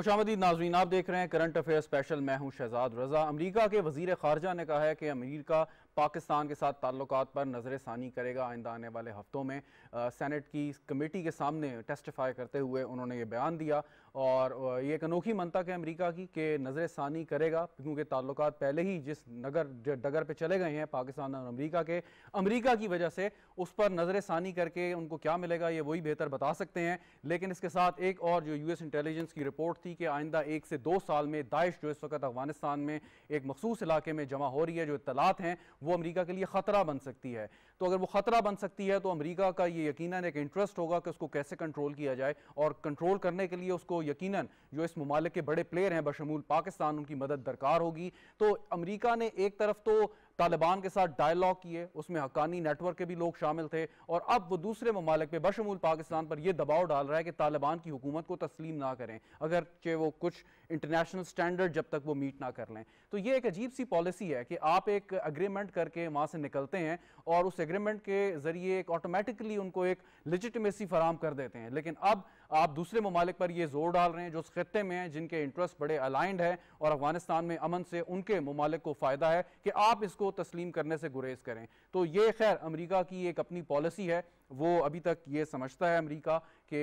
खुशामदी नाजरीन, आप देख रहे हैं करंट अफेयर स्पेशल। मैं हूँ शहजाद रजा। अमरीका के वज़ीर खारजा ने कहा है कि अमरीका पाकिस्तान के साथ ताल्लुक पर नज़र षानी करेगा। आइंदा आने वाले हफ्तों में सैनट की कमेटी के सामने टेस्टिफाई करते हुए उन्होंने ये बयान दिया और ये एक अनोखी मनतक है अमरीका की कि नज़र षानी करेगा, क्योंकि ताल्लुक पहले ही जिस नगर डगर पर चले गए हैं, पाकिस्तान और अमरीका के, अमरीका की वजह से उस पर नज़र षानी करके उनको क्या मिलेगा, ये वही बेहतर बता सकते हैं। लेकिन इसके साथ एक और जो यू एस इंटेलिजेंस की रिपोर्ट थी कि आइंदा एक से दो साल में दाइश जो इस वक्त अफ़गानिस्तान में एक मखसूस इलाके में जमा हो रही है, जो इतलात हैं, वो अमरीका के लिए ख़तरा बन सकती है। तो अगर वो ख़तरा बन सकती है तो अमेरिका का ये यकीन एक इंटरेस्ट होगा कि उसको कैसे कंट्रोल किया जाए और कंट्रोल करने के लिए उसको यकीन जो इस ममालिक के बड़े प्लेयर हैं, बशमूल पाकिस्तान, उनकी मदद दरकार होगी। तो अमरीका ने एक तरफ़ तो तालिबान के साथ डायलॉग किए, उसमें हकानी नेटवर्क के भी लोग शामिल थे और अब वो दूसरे ममालिक पे बशमूल पाकिस्तान पर यह दबाव डाल रहा है कि तालिबान की हुकूमत को तस्लीम ना करें अगर चाहे वो कुछ इंटरनेशनल स्टैंडर्ड जब तक वो मीट ना कर लें। तो ये एक अजीब सी पॉलिसी है कि आप एक अग्रीमेंट करके वहाँ से निकलते हैं और उस एग्रीमेंट के ज़रिए एक ऑटोमेटिकली उनको एक लिजिटमेसी फराम कर देते हैं। लेकिन अब आप दूसरे ममालिक पर यह ज़ोर डाल रहे हैं, जो उस खत्े में हैं जिनके इंटरेस्ट बड़े अलाइंड हैं और अफ़गानिस्तान में अमन से उनके ममालिक को फ़ायदा है कि आप इसको तस्लीम करने से गुरेज करें। तो ये खैर अमरीका की एक अपनी पॉलिसी है वो अभी तक ये समझता है अमेरिका कि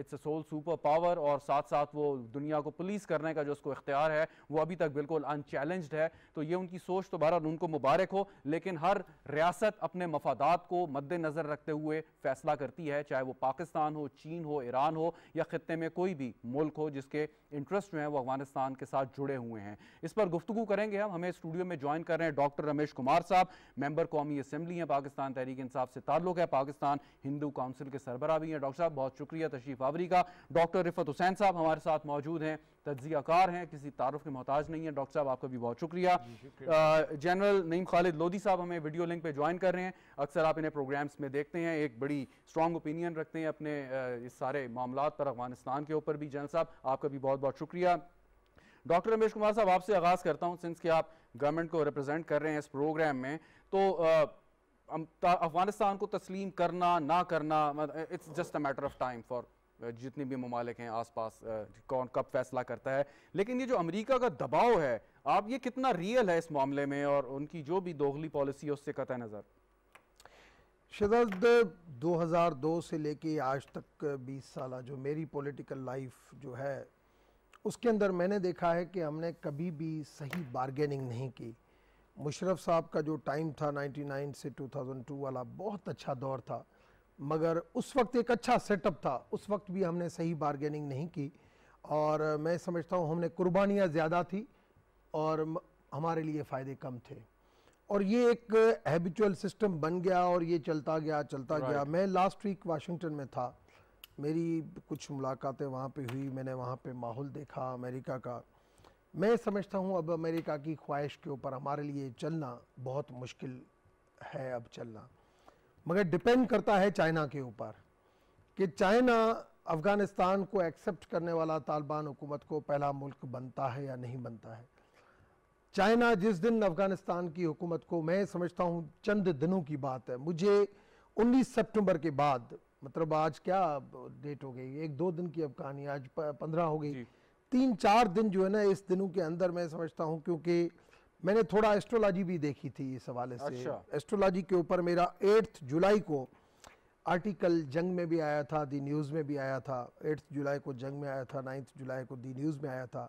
it's a sole super power और साथ साथ वो दुनिया को पुलिस करने का जो उसको इख्तियार है, वो अभी तक बिल्कुल अनचैलेंज्ड है। तो ये उनकी सोच तो बहरहाल उनको मुबारक हो, लेकिन हर रियासत अपने मफादात को मद्देनज़र रखते हुए फैसला करती है, चाहे वो पाकिस्तान हो, चीन हो, ईरान हो, या ख़त्े में कोई भी मुल्क हो जिसके इंटरेस्ट जो हैं वो अफ़गानिस्तान के साथ जुड़े हुए हैं। इस पर गुफ्तु करेंगे हम। हमें स्टूडियो में ज्वाइन कर रहे हैं डॉक्टर रमेश कुमार साहब मेंबर कौमी असम्बली हैं, पाकिस्तान तहरीक इंसाफ से ताल्लुक है, पाकिस्तान पाकिस्तान हिंदू काउंसिल के सरबरा भी हैं। डॉक्टर साहब बहुत शुक्रिया तशरीफ़ आवरी का। डॉक्टर रिफत हुसैन साहब हमारे साथ मौजूद हैं। तजियाकार हैं किसी तारुफ के मोहताज नहीं है। डॉक्टर साहब आपका भी बहुत शुक्रिया। जनरल नईम खालिद लोधी साहब हमें वीडियो लिंक पे ज्वाइन कर रहे हैं। अक्सर आप इन्हें प्रोग्राम्स में देखते हैं एक बड़ी स्ट्रॉन्ग ओपिनियन रखते हैं अपने इस सारे मामला पर अफ़गानिस्तान के ऊपर भी। जनरल साहब आपका भी बहुत बहुत शुक्रिया। डॉक्टर रमेश कुमार साहब आपसे आगाज़ करता हूँ सिंस कि आप गवर्नमेंट को रिप्रेजेंट कर रहे हैं इस प्रोग्राम में तो अफ़गानिस्तान को तस्लीम करना, ना करना it's just a matter of time for जितने भी ममालिक हैं आसपास कौन कब फैसला करता है। लेकिन ये जो अमेरिका का दबाव है, आप ये कितना रियल है इस मामले में और उनकी जो भी दोगली पॉलिसी है, उससे कतः नज़र? शदद 2002 से लेके आज तक 20 साल, जो मेरी पॉलिटिकल लाइफ जो है, उसके अंदर मैंने देखा है कि हमने कभी भी सही बारगेनिंग नहीं की। मुशरफ साहब का जो टाइम था 99 से 2002 वाला बहुत अच्छा दौर था। मगर उस वक्त एक अच्छा सेटअप था। उस वक्त भी हमने सही बारगेनिंग नहीं की। और मैं समझता हूँ हमने कुर्बानियाँ ज़्यादा थी और हमारे लिए फ़ायदे कम थे। और ये एक हैबिचुअल सिस्टम बन गया और ये चलता गया चलता गया। मैं लास्ट वीक वाशिंगटन में था। मेरी कुछ मुलाकातें वहाँ पे हुई मैंने वहाँ पे माहौल देखा अमेरिका का। मैं समझता हूँ अब अमेरिका की ख्वाहिश के ऊपर हमारे लिए चलना बहुत मुश्किल है अब चलना। मगर डिपेंड करता है चाइना के ऊपर कि चाइना अफ़गानिस्तान को एक्सेप्ट करने वाला तालिबान हुकूमत को पहला मुल्क बनता है या नहीं बनता है। चाइना जिस दिन अफ़गानिस्तान की हुकूमत को, मैं समझता हूँ, चंद दिनों की बात है। मुझे 19 सितंबर के बाद मतलब आज क्या डेट हो गई? एक दो दिन की अब कहानी, आज पंद्रह हो गई। तीन चार दिन जो है ना इस दिनों के अंदर मैं समझता हूँ क्योंकि मैंने थोड़ा एस्ट्रोलॉजी भी देखी थी इस हवाले से। अच्छा। एस्ट्रोलॉजी के ऊपर मेरा एट्थ जुलाई को आर्टिकल जंग में भी आया था दी न्यूज़ में भी आया था। एट्थ जुलाई को जंग में आया था नाइन्थ जुलाई को दी न्यूज़ में आया था।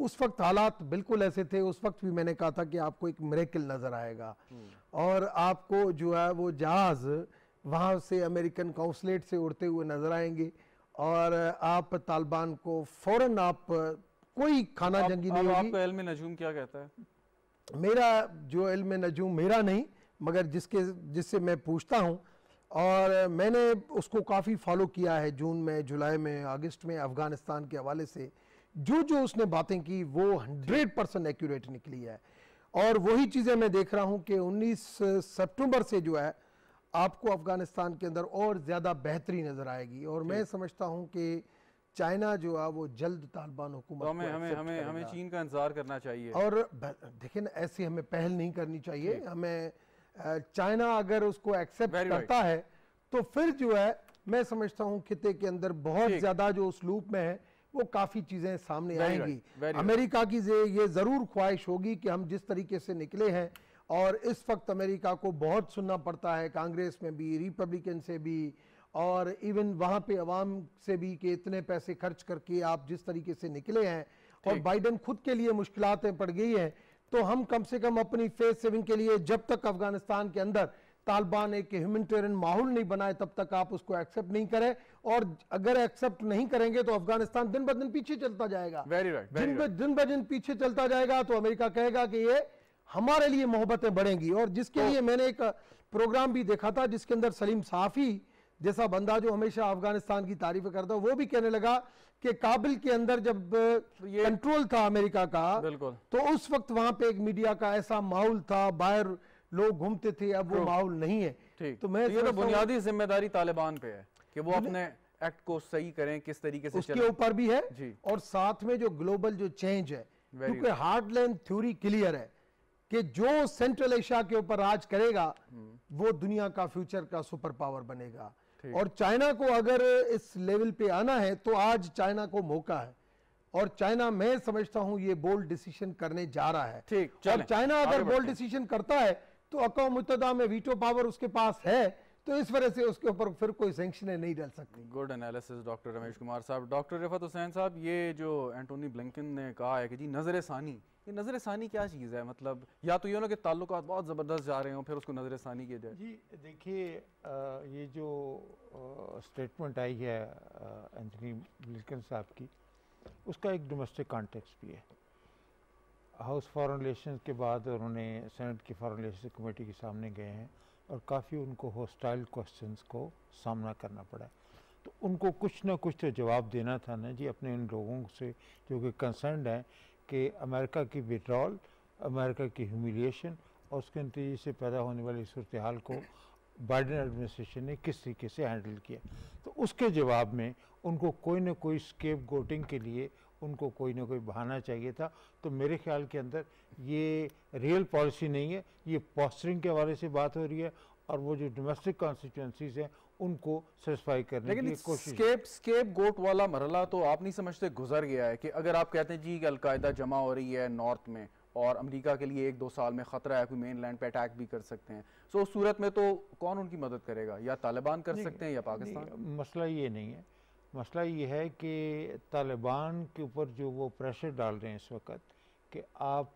उस वक्त हालात बिल्कुल ऐसे थे उस वक्त भी मैंने कहा था कि आपको एक मेरेकल नज़र आएगा। हम्म। और आपको जो है वो जहाज़ वहाँ से अमेरिकन काउंसलेट से उड़ते हुए नज़र आएँगे। और आप तालिबान को फ़ौरन आप कोई खाना आप, जंगी नहीं होगी। आपका इल्म नजूम क्या कहता है? मेरा जो इल्म नजूम मेरा नहीं मगर जिसके जिससे मैं पूछता हूँ और मैंने उसको काफ़ी फॉलो किया है जून में जुलाई में अगस्त में अफ़गानिस्तान के हवाले से। जो जो उसने बातें की वो 100 परसेंट एक्यूरेट निकली है। और वही चीज़ें मैं देख रहा हूँ कि 19 सितंबर से जो है आपको अफ़गानिस्तान के अंदर और ज़्यादा बेहतरी नज़र आएगी। और मैं समझता हूँ कि चाइना जो है वो जल्द तालिबान हुकूमत तो हमें हमें हमें हमें चीन का इंतज़ार करना चाहिए। और देखिए ना ऐसे हमें पहल नहीं करनी चाहिए। हमें चाइना अगर उसको एक्सेप्ट करता है तो फिर जो है मैं समझता हूँ खिते के अंदर बहुत ज़्यादा जो उस लूप में है वो काफ़ी चीज़ें सामने आएँगी। right, अमेरिका की ये ज़रूर ख्वाहिश होगी कि हम जिस तरीके से निकले हैं और इस वक्त अमेरिका को बहुत सुनना पड़ता है कांग्रेस में भी रिपब्लिकन से भी और इवन वहाँ पे अवाम से भी कि इतने पैसे खर्च करके आप जिस तरीके से निकले हैं और बाइडन खुद के लिए मुश्किलातें पड़ गई हैं तो हम कम से कम अपनी फेस सेविंग के लिए जब तक अफ़गानिस्तान के अंदर तालिबान एक ह्यूमनिटेरियन माहौल नहीं बनाए तब तक आप उसको एक्सेप्ट नहीं करें और अगर एक्सेप्ट नहीं करेंगे तो अफ़गानिस्तान दिन ब दिन पीछे चलता जाएगा। वेरी ब दिन ब दिन पीछे चलता जाएगा तो अमेरिका कहेगा कि ये हमारे लिए मोहब्बतें बढ़ेंगी। और जिसके लिए मैंने एक प्रोग्राम भी देखा था जिसके अंदर सलीम साफी जैसा बंदा जो हमेशा अफ़गानिस्तान की तारीफ़ करता है वो भी कहने लगा कि काबिल के अंदर जब कंट्रोल था अमेरिका का तो उस वक्त वहाँ पे एक मीडिया का ऐसा माहौल था बाहर लोग घूमते थे अब वो माहौल नहीं है। तो मैं तो ये तो बुनियादी ज़िम्मेदारी तालिबान पे है कि वो अपने एक्ट को सही करें किस तरीके से उसके ऊपर भी है और साथ में जो ग्लोबल जो चेंज है क्योंकि हार्डलैंड थ्योरी क्लियर है। कि जो सेंट्रल एशिया के ऊपर राज करेगा वो दुनिया का फ्यूचर का सुपर पावर बनेगा। और चाइना को अगर इस लेवल पे आना है तो आज चाइना को मौका है। और चाइना मैं समझता हूँ ये बोल्ड डिसीज़न करने जा रहा है। ठीक, और चाइना अगर बोल्ड डिसीज़न करता है तो अकौम मुतदा में वीटो पावर उसके पास है तो इस वजह से उसके ऊपर फिर कोई सेंक्शन नहीं डल सकती। Good analysis doctor Ramesh Kumar साहब। डॉक्टर रिफत हुसैन साहब ये जो एंटोनी ब्लिंकन ने कहा है कि जी नज़र षानी ये नज़र षानी क्या चीज़ है? मतलब या तो ये ना कि ताल्लुकात बहुत ज़बरदस्त जा रहे हो, फिर उसको नज़र षानी किया जाए। जी, देखिए ये जो स्टेटमेंट आई है एंथनी ब्लिंकन साहब की, उसका एक डोमेस्टिक कॉन्टेक्स्ट भी है। हाउस फॉरेन रिलेशन के बाद उन्होंने सेनेट की फॉरेन रिलेशन कमेटी के सामने गए हैं और काफ़ी उनको हॉस्टाइल क्वेश्चंस को सामना करना पड़ा। तो उनको कुछ ना कुछ तो जवाब देना था ना जी, अपने उन लोगों से जो कि कंसर्न हैं। कि अमेरिका की विड्रॉल अमेरिका की ह्यूमिलिएशन और उसके नतीजे से पैदा होने वाली सूरत हाल को बाइडन एडमिनिस्ट्रेशन ने किस तरीके से हैंडल किया? तो उसके जवाब में उनको कोई ना कोई स्केप गोटिंग के लिए उनको कोई ना कोई बहाना चाहिए था। तो मेरे ख्याल के अंदर ये रियल पॉलिसी नहीं है, ये पोस्टरिंग के हवाले से बात हो रही है और वो जो डोमेस्टिक कॉन्स्टिट्यूंसीज हैं उनको सेटिस्फाई करने लेकिन की कोशिश स्केप स्केप गोट वाला मरला तो आप नहीं समझते गुजर गया है कि अगर आप कहते हैं जी कि अलकायदा जमा हो रही है नॉर्थ में और अमेरिका के लिए एक दो साल में खतरा है कोई मेन लैंड पे अटैक भी कर सकते हैं। सो उस सूरत में तो कौन उनकी मदद करेगा? या तालिबान कर सकते हैं या पाकिस्तान? मसला ये नहीं है। मसला ये है कि तालिबान के ऊपर जो वो प्रेशर डाल रहे हैं इस वक्त कि आप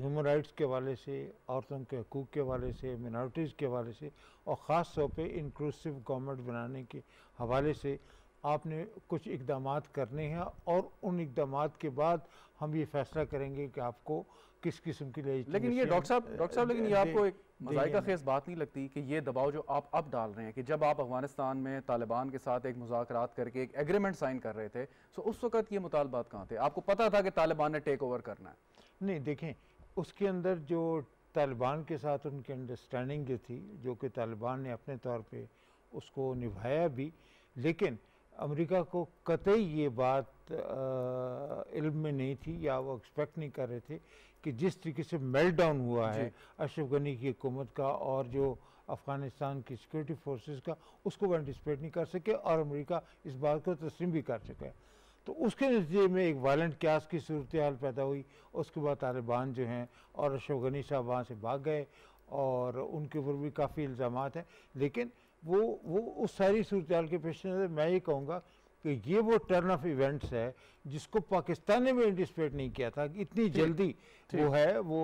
ह्यूमन राइट्स के हवाले से औरतों के हकूक़ के हवाले से मिनॉरिटीज़ के हवाले से और ख़ास तौर पर इंक्लूसिव गवर्नमेंट बनाने के हवाले से आपने कुछ इकदाम करने हैं और उन इकदाम के बाद हम ये फैसला करेंगे कि आपको किस किस्म की ले लेकिन ये डॉक्टर साहब डॉक्टर साहब लेकिन ये आपको एक मजाई का खेस बात नहीं लगती कि ये दबाव जो आप अब डाल रहे हैं कि जब आप अफ़गानिस्तान में तालिबान के साथ एक मुजाकरात करके एक एग्रीमेंट साइन कर रहे थे सो उस वक्त ये मुतालबात कहाँ थे? आपको पता था कि तालिबान ने टेक ओवर करना है। नहीं देखें उसके अंदर जो तालिबान के साथ उनकी अंडरस्टैंडिंग जो थी जो कि तालिबान ने अपने तौर पे उसको निभाया भी लेकिन अमेरिका को कतई ये बात इल्म में नहीं थी या वो एक्सपेक्ट नहीं कर रहे थे कि जिस तरीके से मेल्ट डाउन हुआ है अशरफ गनी की हुकूमत का और जो अफ़गानिस्तान की सिक्योरिटी फोर्सेस का उसको वो एंटिसिपेट नहीं कर सके और अमेरिका इस बात को तस्लीम भी कर चुका है तो उसके नतीजे में एक वायलेंट क्यास की सूरत हाल पैदा हुई। उसके बाद तालिबान जो हैं और अशरफ गनी साहब वहाँ से भाग गए और उनके ऊपर भी काफ़ी इल्ज़ाम हैं। लेकिन वो वो उस सारी सूरत हाल के पेश नज़र मैं ये कहूँगा कि ये वो टर्न ऑफ़ इवेंट्स है जिसको पाकिस्तान ने भी एंटिसिपेट नहीं किया था कि इतनी जल्दी वो है वो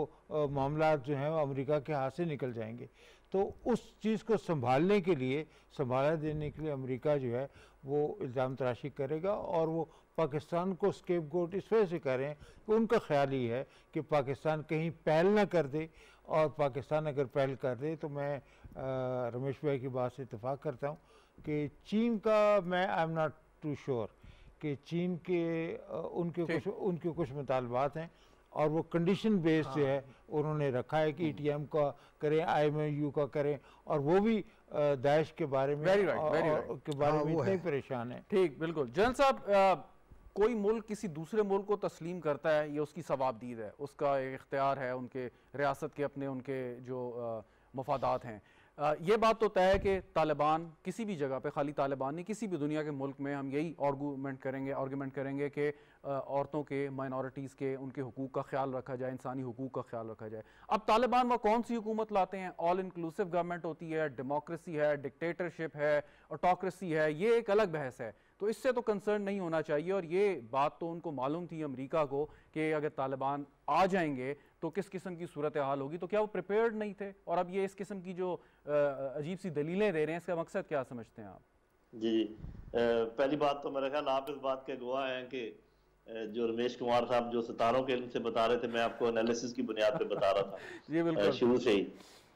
मामला जो हैं वो अमेरिका के हाथ से निकल जाएँगे। तो उस चीज़ को संभालने के लिए संभाला देने के लिए अमेरिका जो है वो इल्ज़ाम तराशी करेगा और वो पाकिस्तान को स्केप गोट इस वजह से कर रहे हैं कि उनका ख्याल ही है कि पाकिस्तान कहीं पहल ना कर दे और पाकिस्तान अगर पहल कर दे तो मैं अ, रमेश भाई की बात से इतफाक़ करता हूँ कि चीन का मैं I am not too sure कि चीन के उनके कुछ उनके कुछ मुतालबात हैं और वो कंडीशन बेस्ड जो है उन्होंने रखा है कि ईटीएम का करें आईएमयू का करें और वो भी दाइश के बारे में Very right, और- very right. के बारे हाँ, में इतने है। परेशान है ठीक बिल्कुल जनरल साहब कोई मुल्क किसी दूसरे मुल्क को तस्लीम करता है, ये उसकी सवाबदीद है, उसका एक इख्तियार है, उनके रियासत के अपने, उनके जो मफादात हैं। ये बात तो तय है कि तालिबान किसी भी जगह पे, खाली तालिबान नहीं, किसी भी दुनिया के मुल्क में हम यही आर्गूमेंट करेंगे आर्गूमेंट करेंगे कि औरतों के, माइनॉरिटीज़ के, उनके हकूक़ का ख्याल रखा जाए, इंसानी हकूक़ का ख्याल रखा जाए। अब तालिबान वह कौन सी हुकूमत लाते हैं? ऑल इंक्लूसिव गवर्नमेंट होती है डेमोक्रेसी है डिक्टेटरशिप है ऑटोक्रेसी है, ये एक अलग बहस है। तो इससे तो कंसर्न नहीं होना चाहिए। और ये बात तो उनको मालूम थी अमेरिका को कि अगर तालिबान आ जाएँगे तो किस किस्म की सूरत हाल होगी? तो क्या वो प्रिपेयर्ड नहीं थे? और अब ये इस किस्म की जो अजीब सी दलीलें दे रहे हैं इसका मकसद क्या समझते हैं आप? जी पहली बात तो मेरा ख्याल आप इस बात के गवाह हैं कि जो रमेश कुमार साहब जो सितारों के इनसे बता रहे थे मैं आपको एनालिसिस की बुनियाद पे बता रहा था। जी बिल्कुल। शुरू से ही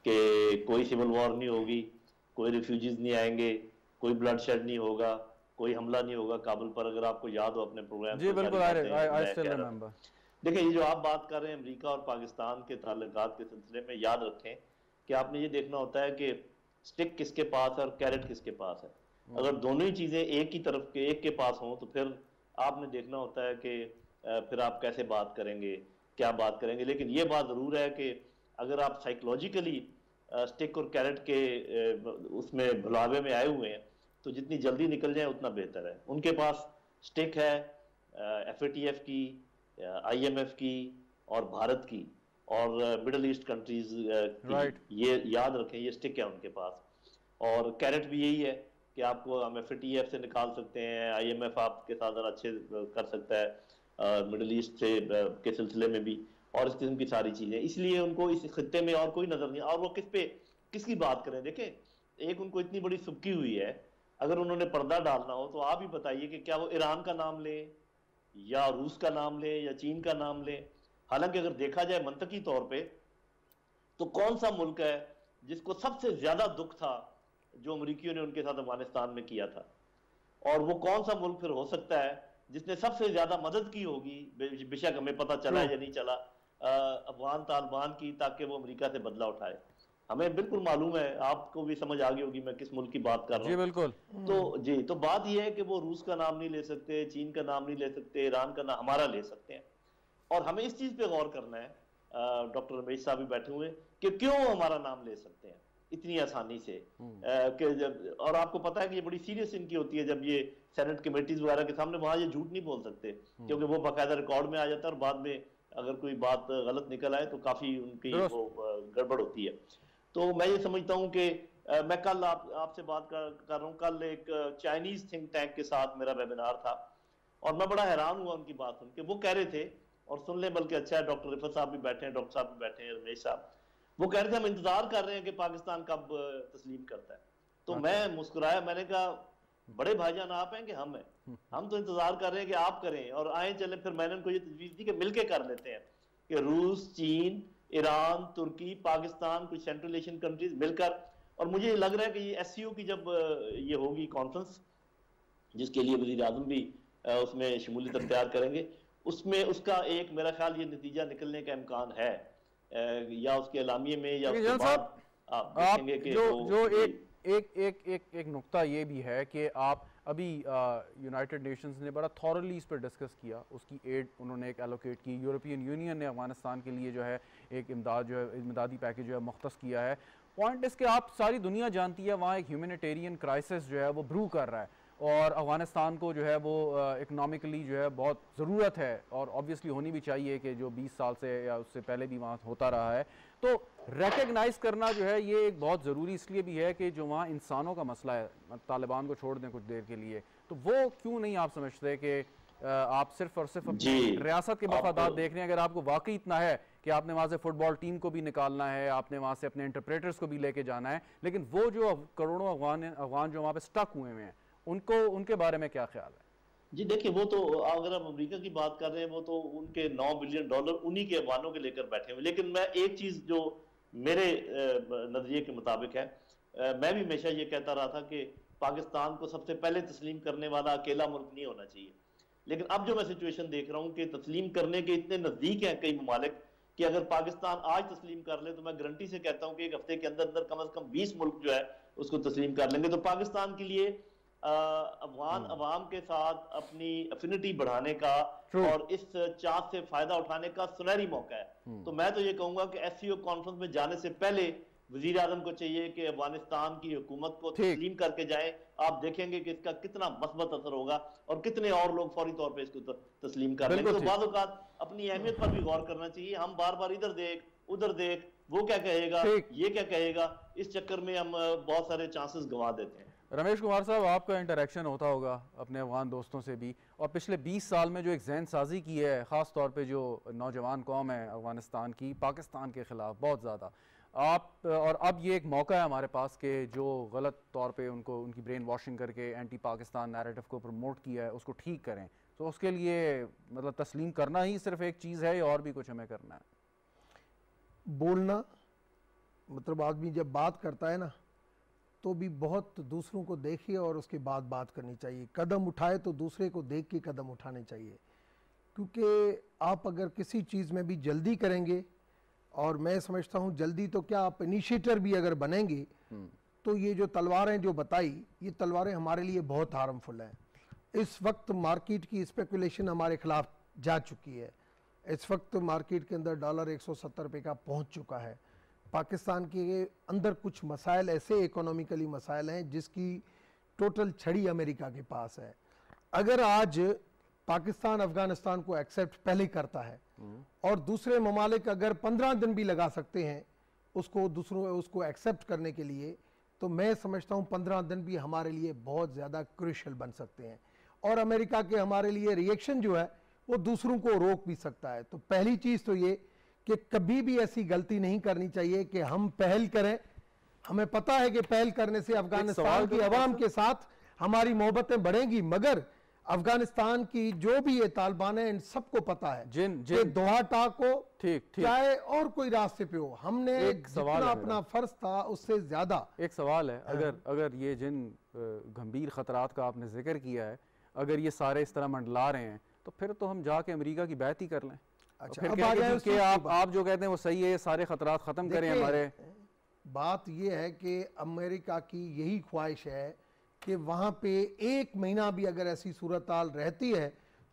कि कोई सिविल वॉर नहीं होगी कोई रिफ्यूजीज नहीं आएँगे कोई ब्लड शेड नहीं होगा। कोई हमला नहीं होगा काबुल पर अगर आपको याद हो अपने प्रोग्राम जी बिल्कुल देखिए ये जो आप बात कर रहे हैं अमेरिका और पाकिस्तान के ताल्लुकात के सिलसिले में याद रखें कि आपने ये देखना होता है कि स्टिक किसके पास है और कैरेट किसके पास है। हम्म। अगर दोनों ही चीज़ें एक ही तरफ़ के एक के पास हों तो फिर आपने देखना होता है कि फिर आप कैसे बात करेंगे क्या बात करेंगे। लेकिन ये बात ज़रूर है कि अगर आप साइकोलॉजिकली स्टिक और कैरेट के उसमें भुलावे में आए हुए हैं तो जितनी जल्दी निकल जाए उतना बेहतर है। उनके पास स्टिक है एफएटीएफ की आईएमएफ की और भारत की और मिडल ईस्ट कंट्रीज़ right. ये याद रखें ये स्टिक है उनके पास। और कैरेट भी यही है कि आपको हम एफ़ से निकाल सकते हैं आईएमएफ आपके साथ ज़रा अच्छे कर सकता है मिडल ईस्ट से के सिलसिले में भी और इस किस्म की सारी चीज़ें। इसलिए उनको इस खत्ते में और कोई नज़र नहीं और वो किस पे किसकी बात करें? देखें एक उनको इतनी बड़ी सुबकी हुई है अगर उन्होंने पर्दा डालना हो तो आप ही बताइए कि क्या वो ईरान का नाम ले या रूस का नाम ले या चीन का नाम ले। हालाँकि अगर देखा जाए मंतकी तौर पे तो कौन सा मुल्क है जिसको सबसे ज़्यादा दुख था जो अमरीकियों ने उनके साथ अफ़गानिस्तान में किया था? और वो कौन सा मुल्क फिर हो सकता है जिसने सबसे ज़्यादा मदद की होगी? बेशक हमें पता चला या नहीं चला अफगान तालिबान की ताकि वो अमेरिका से बदला उठाए। हमें बिल्कुल मालूम है आपको भी समझ आ गई होगी मैं किस मुल्क की बात कर रहा हूँ। बिल्कुल। तो जी तो बात यह है कि वो रूस का नाम नहीं ले सकते चीन का नाम नहीं ले सकते ईरान का नाम हमारा ले सकते हैं। और हमें इस चीज़ पे गौर करना है डॉक्टर रमेश साहब भी बैठे हुए कि क्यों हमारा नाम ले सकते हैं इतनी आसानी से। हम्म। कि जब और आपको पता है कि ये बड़ी सीरियस इनकी होती है जब ये सेनेट कमेटीज वगैरह के सामने वहाँ ये झूठ नहीं बोल सकते हम्म। क्योंकि वो बाकायदा रिकॉर्ड में आ जाता है और बाद में अगर कोई बात गलत निकल आए तो काफ़ी उनकी वो गड़बड़ होती है। तो मैं ये समझता हूँ कि मैं कल आप आपसे बात कर, कर रहा हूँ। कल एक चाइनीज़ थिंक टैंक के साथ मेरा वेबिनार था और मैं बड़ा हैरान हुआ उनकी बात सुन के। वो कह रहे थे और सुन ले बल्कि अच्छा है डॉक्टर रिफत साहब भी बैठे हैं डॉक्टर साहब भी बैठे हैं रमेश साहब। वो कह रहे थे हम इंतज़ार कर रहे हैं कि पाकिस्तान कब तस्लीम करता है। तो अच्छा। मैं मुस्कुराया मैंने कहा बड़े भाईजान आप हैं कि हम हैं? हम्म। हम तो इंतज़ार कर रहे हैं कि आप करें और आए चले फिर मैंने उनको ये तजवीज दी कि मिलके कर लेते हैं कि रूस चीन ईरान तुर्की पाकिस्तान कुछ सेंट्रल एशियन कंट्रीज़ मिलकर और मुझे लग रहा है कि ये एस की जब ये होगी कॉन्फ्रेंस जिसके लिए वजी आज़म भी उसमें शमूलियत अख्तियार करेंगे उसमें उसका एक मेरा ख्याल ये नतीजा निकलने का इम्कान है या उसके अलामिये में या उसके बाद आप कि जो जो एक एक एक एक एक नुक्ता ये भी है कि आप अभी यूनाइटेड नेशंस ने बड़ा थॉरली इस पर डिस्कस किया। उसकी एड उन्होंने एक एलोकेट की। यूरोपियन यूनियन ने अफ़गानिस्तान के लिए जो है, एक इमदाद जो है, इमदादी पैकेज जो है मुख्त किया है। पॉइंट इसके आप सारी दुनिया जानती है, वहाँ एक ह्यूमनिटेरियन क्राइसिस जो है, वो ब्रू कर रहा है। और अफ़गानिस्तान को जो है वो इकनॉमिकली जो है बहुत ज़रूरत है और ऑब्वियसली होनी भी चाहिए कि जो 20 साल से या उससे पहले भी वहाँ होता रहा है। तो रेकग्नाइज करना जो है ये एक बहुत ज़रूरी इसलिए भी है कि जो वहाँ इंसानों का मसला है तालिबान को छोड़ दें कुछ देर के लिए तो वो क्यों नहीं आप समझते कि आप सिर्फ़ और सिर्फ़ अपनी रियासत के मफादात देख रहे हैं अगर आपको वाकई इतना है कि आपने वहाँ से फुटबॉल टीम को भी निकालना है आपने वहाँ से अपने इंटरप्रेटर्स को भी लेके जाना है लेकिन वो जो करोड़ों अफगान अफगान जो वहाँ पे स्टक हुए हुए हैं उनको, उनके बारे में क्या ख्याल है? जी, देखिए, वो तो अगर हम अमेरिका की बात कर रहे हैं, वो तो उनके 9 बिलियन डॉलर उन्हीं के अफगानों के लेकर बैठे हुए लेकिन मैं एक चीज़ जो मेरे नज़रिए के मुताबिक है मैं भी हमेशा ये कहता रहा था कि पाकिस्तान को सबसे पहले तस्लीम करने वाला अकेला मुल्क नहीं होना चाहिए। लेकिन अब जो मैं सिचुएशन देख रहा हूँ कि तस्लीम करने के इतने नज़दीक हैं कई ममालिक कि अगर पाकिस्तान आज तस्लीम कर ले तो मैं गारंटी से कहता हूँ कि एक हफ़्ते के अंदर अंदर कम अज कम बीस मुल्क जो है, उसको तस्लीम कर लेंगे। तो पाकिस्तान के लिए अफगान हम्म। अवाम के साथ अपनी अफिनिटी बढ़ाने का और इस चाँद से फ़ायदा उठाने का सुनहरी मौका है। हम्म। तो मैं तो ये कहूँगा कि एस कॉन्फ्रेंस में जाने से पहले वज़ीर आज़म को चाहिए कि अफ़गानिस्तान की हुकूमत को तस्लीम करके जाए। आप देखेंगे कि इसका कितना मस्बत असर होगा और कितने और लोग फौरी तौर पर इसको तस्लीम कर लेंगे तो बाद अपनी अहमियत पर भी गौर करना चाहिए। हम बार बार इधर देख उधर देख वो क्या कहेगा ये क्या कहेगा इस चक्कर में हम बहुत सारे चांसेस गंवा देते हैं। रमेश कुमार साहब, आपका इंटरेक्शन होता होगा अपने अफगान दोस्तों से भी। और पिछले 20 साल में जो एक जैन साजी की है, ख़ास तौर पे जो नौजवान कौम है अफ़गानिस्तान की, पाकिस्तान के ख़िलाफ़ बहुत ज़्यादा। आप, और अब ये एक मौका है हमारे पास के जो गलत तौर पे उनको, उनकी ब्रेन वॉशिंग करके एंटी पाकिस्तान नैरेटिव को प्रमोट किया है, उसको ठीक करें। तो उसके लिए मतलब तस्लीम करना ही सिर्फ़ एक चीज़ है या और भी कुछ हमें करना है। बोलना मतलब आदमी जब बात करता है ना तो भी बहुत दूसरों को देखिए और उसके बाद बात करनी चाहिए। कदम उठाए तो दूसरे को देख के कदम उठाने चाहिए। क्योंकि आप अगर किसी चीज़ में भी जल्दी करेंगे और मैं समझता हूँ जल्दी तो क्या आप इनिशिएटर भी अगर बनेंगे हम्म। तो ये जो तलवारें जो बताई ये तलवारें हमारे लिए बहुत हार्मफुल हैं। इस वक्त मार्केट की स्पेकुलेशन हमारे खिलाफ जा चुकी है। इस वक्त मार्केट के अंदर डॉलर 170 रुपए का पहुँच चुका है। पाकिस्तान के अंदर कुछ मसाइल ऐसे इकोनॉमिकली मसाइल हैं जिसकी टोटल छड़ी अमेरिका के पास है। अगर आज पाकिस्तान अफ़गानिस्तान को एक्सेप्ट पहले करता है और दूसरे ममालिक अगर पंद्रह दिन भी लगा सकते हैं उसको दूसरों उसको एक्सेप्ट करने के लिए तो मैं समझता हूँ पंद्रह दिन भी हमारे लिए बहुत ज़्यादा क्रिशल बन सकते हैं। और अमेरिका के हमारे लिए रिएक्शन जो है वो दूसरों को रोक भी सकता है। तो पहली चीज़ तो ये कि कभी भी ऐसी गलती नहीं करनी चाहिए कि हम पहल करें। हमें पता है कि पहल करने से अफ़गानिस्तान की आवाम के साथ हमारी मोहब्बतें बढ़ेंगी मगर अफ़गानिस्तान की जो भी ये तालिबान है इन सबको पता है जिन जिन दोहाटा को ठीक ठीक। चाहे और कोई रास्ते पे हो। हमने एक सवाल अपना फ़र्ज़ था उससे ज़्यादा। एक सवाल है हाँ। अगर अगर ये जिन गंभीर खतरात का आपने ज़िक्र किया है अगर ये सारे इस तरह मंडला रहे हैं तो फिर तो हम जाके अमेरिका की बैत ही कर लें। अच्छा अब आ जाए कि आप आप जो कहते हैं वो सही है सारे खतरात ख़त्म करें हमारे। बात ये है कि अमेरिका की यही ख्वाहिश है कि वहाँ पे एक महीना भी अगर ऐसी सूरत रहती है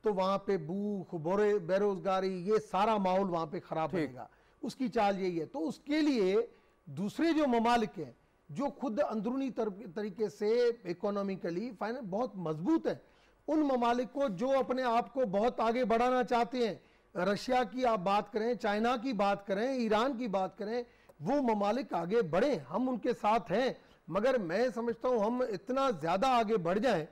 तो वहाँ पे भूख बोरे बेरोजगारी ये सारा माहौल वहाँ पे ख़राब रहेगा उसकी चाल यही है। तो उसके लिए दूसरे जो ममालिक हैं जो खुद अंदरूनी तरीके से इकोनॉमिकली फाइनेंस बहुत मज़बूत है उन ममालिक को जो अपने आप को बहुत आगे बढ़ाना चाहते हैं रशिया की आप बात करें, चाइना की बात करें, ईरान की बात करें, वो ममालिक आगे बढ़े, हम उनके साथ हैं। मगर मैं समझता हूँ हम इतना ज़्यादा आगे बढ़ जाएँ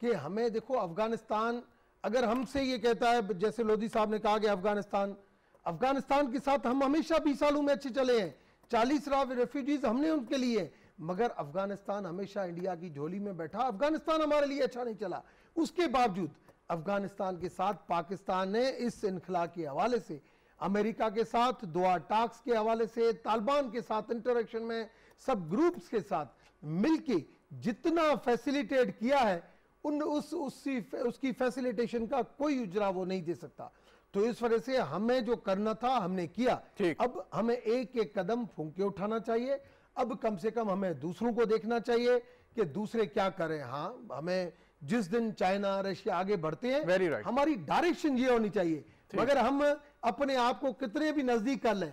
कि हमें देखो अफ़गानिस्तान, अगर हमसे ये कहता है, जैसे लोधी साहब ने कहा कि अफ़गानिस्तान अफ़गानिस्तान के साथ हम हमेशा बीस सालों में अच्छे चले हैं, चालीस राव रेफ्यूजीज हमने उनके लिए मगर अफ़गानिस्तान हमेशा इंडिया की झोली में बैठा, अफ़गानिस्तान हमारे लिए अच्छा नहीं चला। उसके बावजूद अफ़गानिस्तान के साथ पाकिस्तान ने इस इनखला के हवाले से अमेरिका के साथ दुआ टाक्स के हवाले से तालिबान के साथ इंटरेक्शन में सब ग्रुप्स के साथ मिलके जितना फैसिलिटेट किया है उन उस उसी उसकी फैसिलिटेशन का कोई उजरा वो नहीं दे सकता। तो इस वजह से हमें जो करना था हमने किया। अब हमें एक एक कदम फूंके उठाना चाहिए। अब कम से कम हमें दूसरों को देखना चाहिए कि दूसरे क्या करें। हाँ हमें जिस दिन चाइना रशिया आगे बढ़ते हैं right. हमारी डायरेक्शन ये होनी चाहिए। मगर हम अपने आप को कितने भी नज़दीक कर लें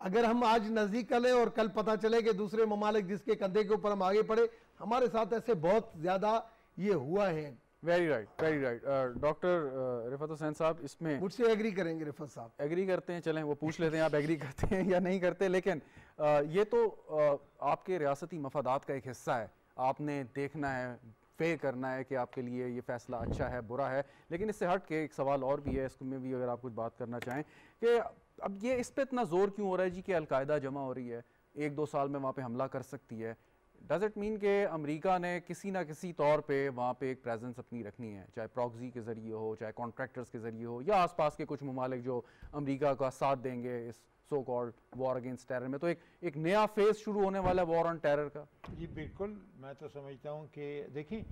अगर हम आज नज़दीक कर लें और कल पता चले कि दूसरे ममालिक जिसके कंधे के ऊपर हम आगे पड़े हमारे साथ ऐसे बहुत ज़्यादा ये हुआ है। Very right very right doctor Rifat Hussain साहब इसमें मुझसे एग्री करेंगे रिफत साहब। एग्री करते हैं चलें वो पूछ लेते हैं आप एग्री करते हैं या नहीं करते लेकिन uh, ये तो uh, आपके रियासती मफादात का एक हिस्सा है। आपने देखना है पे करना है कि आपके लिए ये फैसला अच्छा है, बुरा है। लेकिन इससे हट के एक सवाल और भी है इसमें भी अगर आप कुछ बात करना चाहें कि अब ये इस पर इतना ज़ोर क्यों हो रहा है जी कि अलकायदा जमा हो रही है? एक दो साल में वहाँ पर हमला कर सकती है। डज इट मीन कि अमेरिका ने किसी ना किसी तौर पे वहाँ पे एक प्रेजेंस अपनी रखनी है? चाहे प्रॉक्सी के ज़रिए हो, चाहे कॉन्ट्रैक्टर्स के ज़रिए हो, या आसपास के कुछ ममालिक जो अमेरिका का साथ देंगे इस so called war against terror में। तो एक एक नया फ़ेज़ शुरू होने वाला है वॉर ऑन टेरर का। जी, बिल्कुल। मैं तो समझता हूँ कि देखिए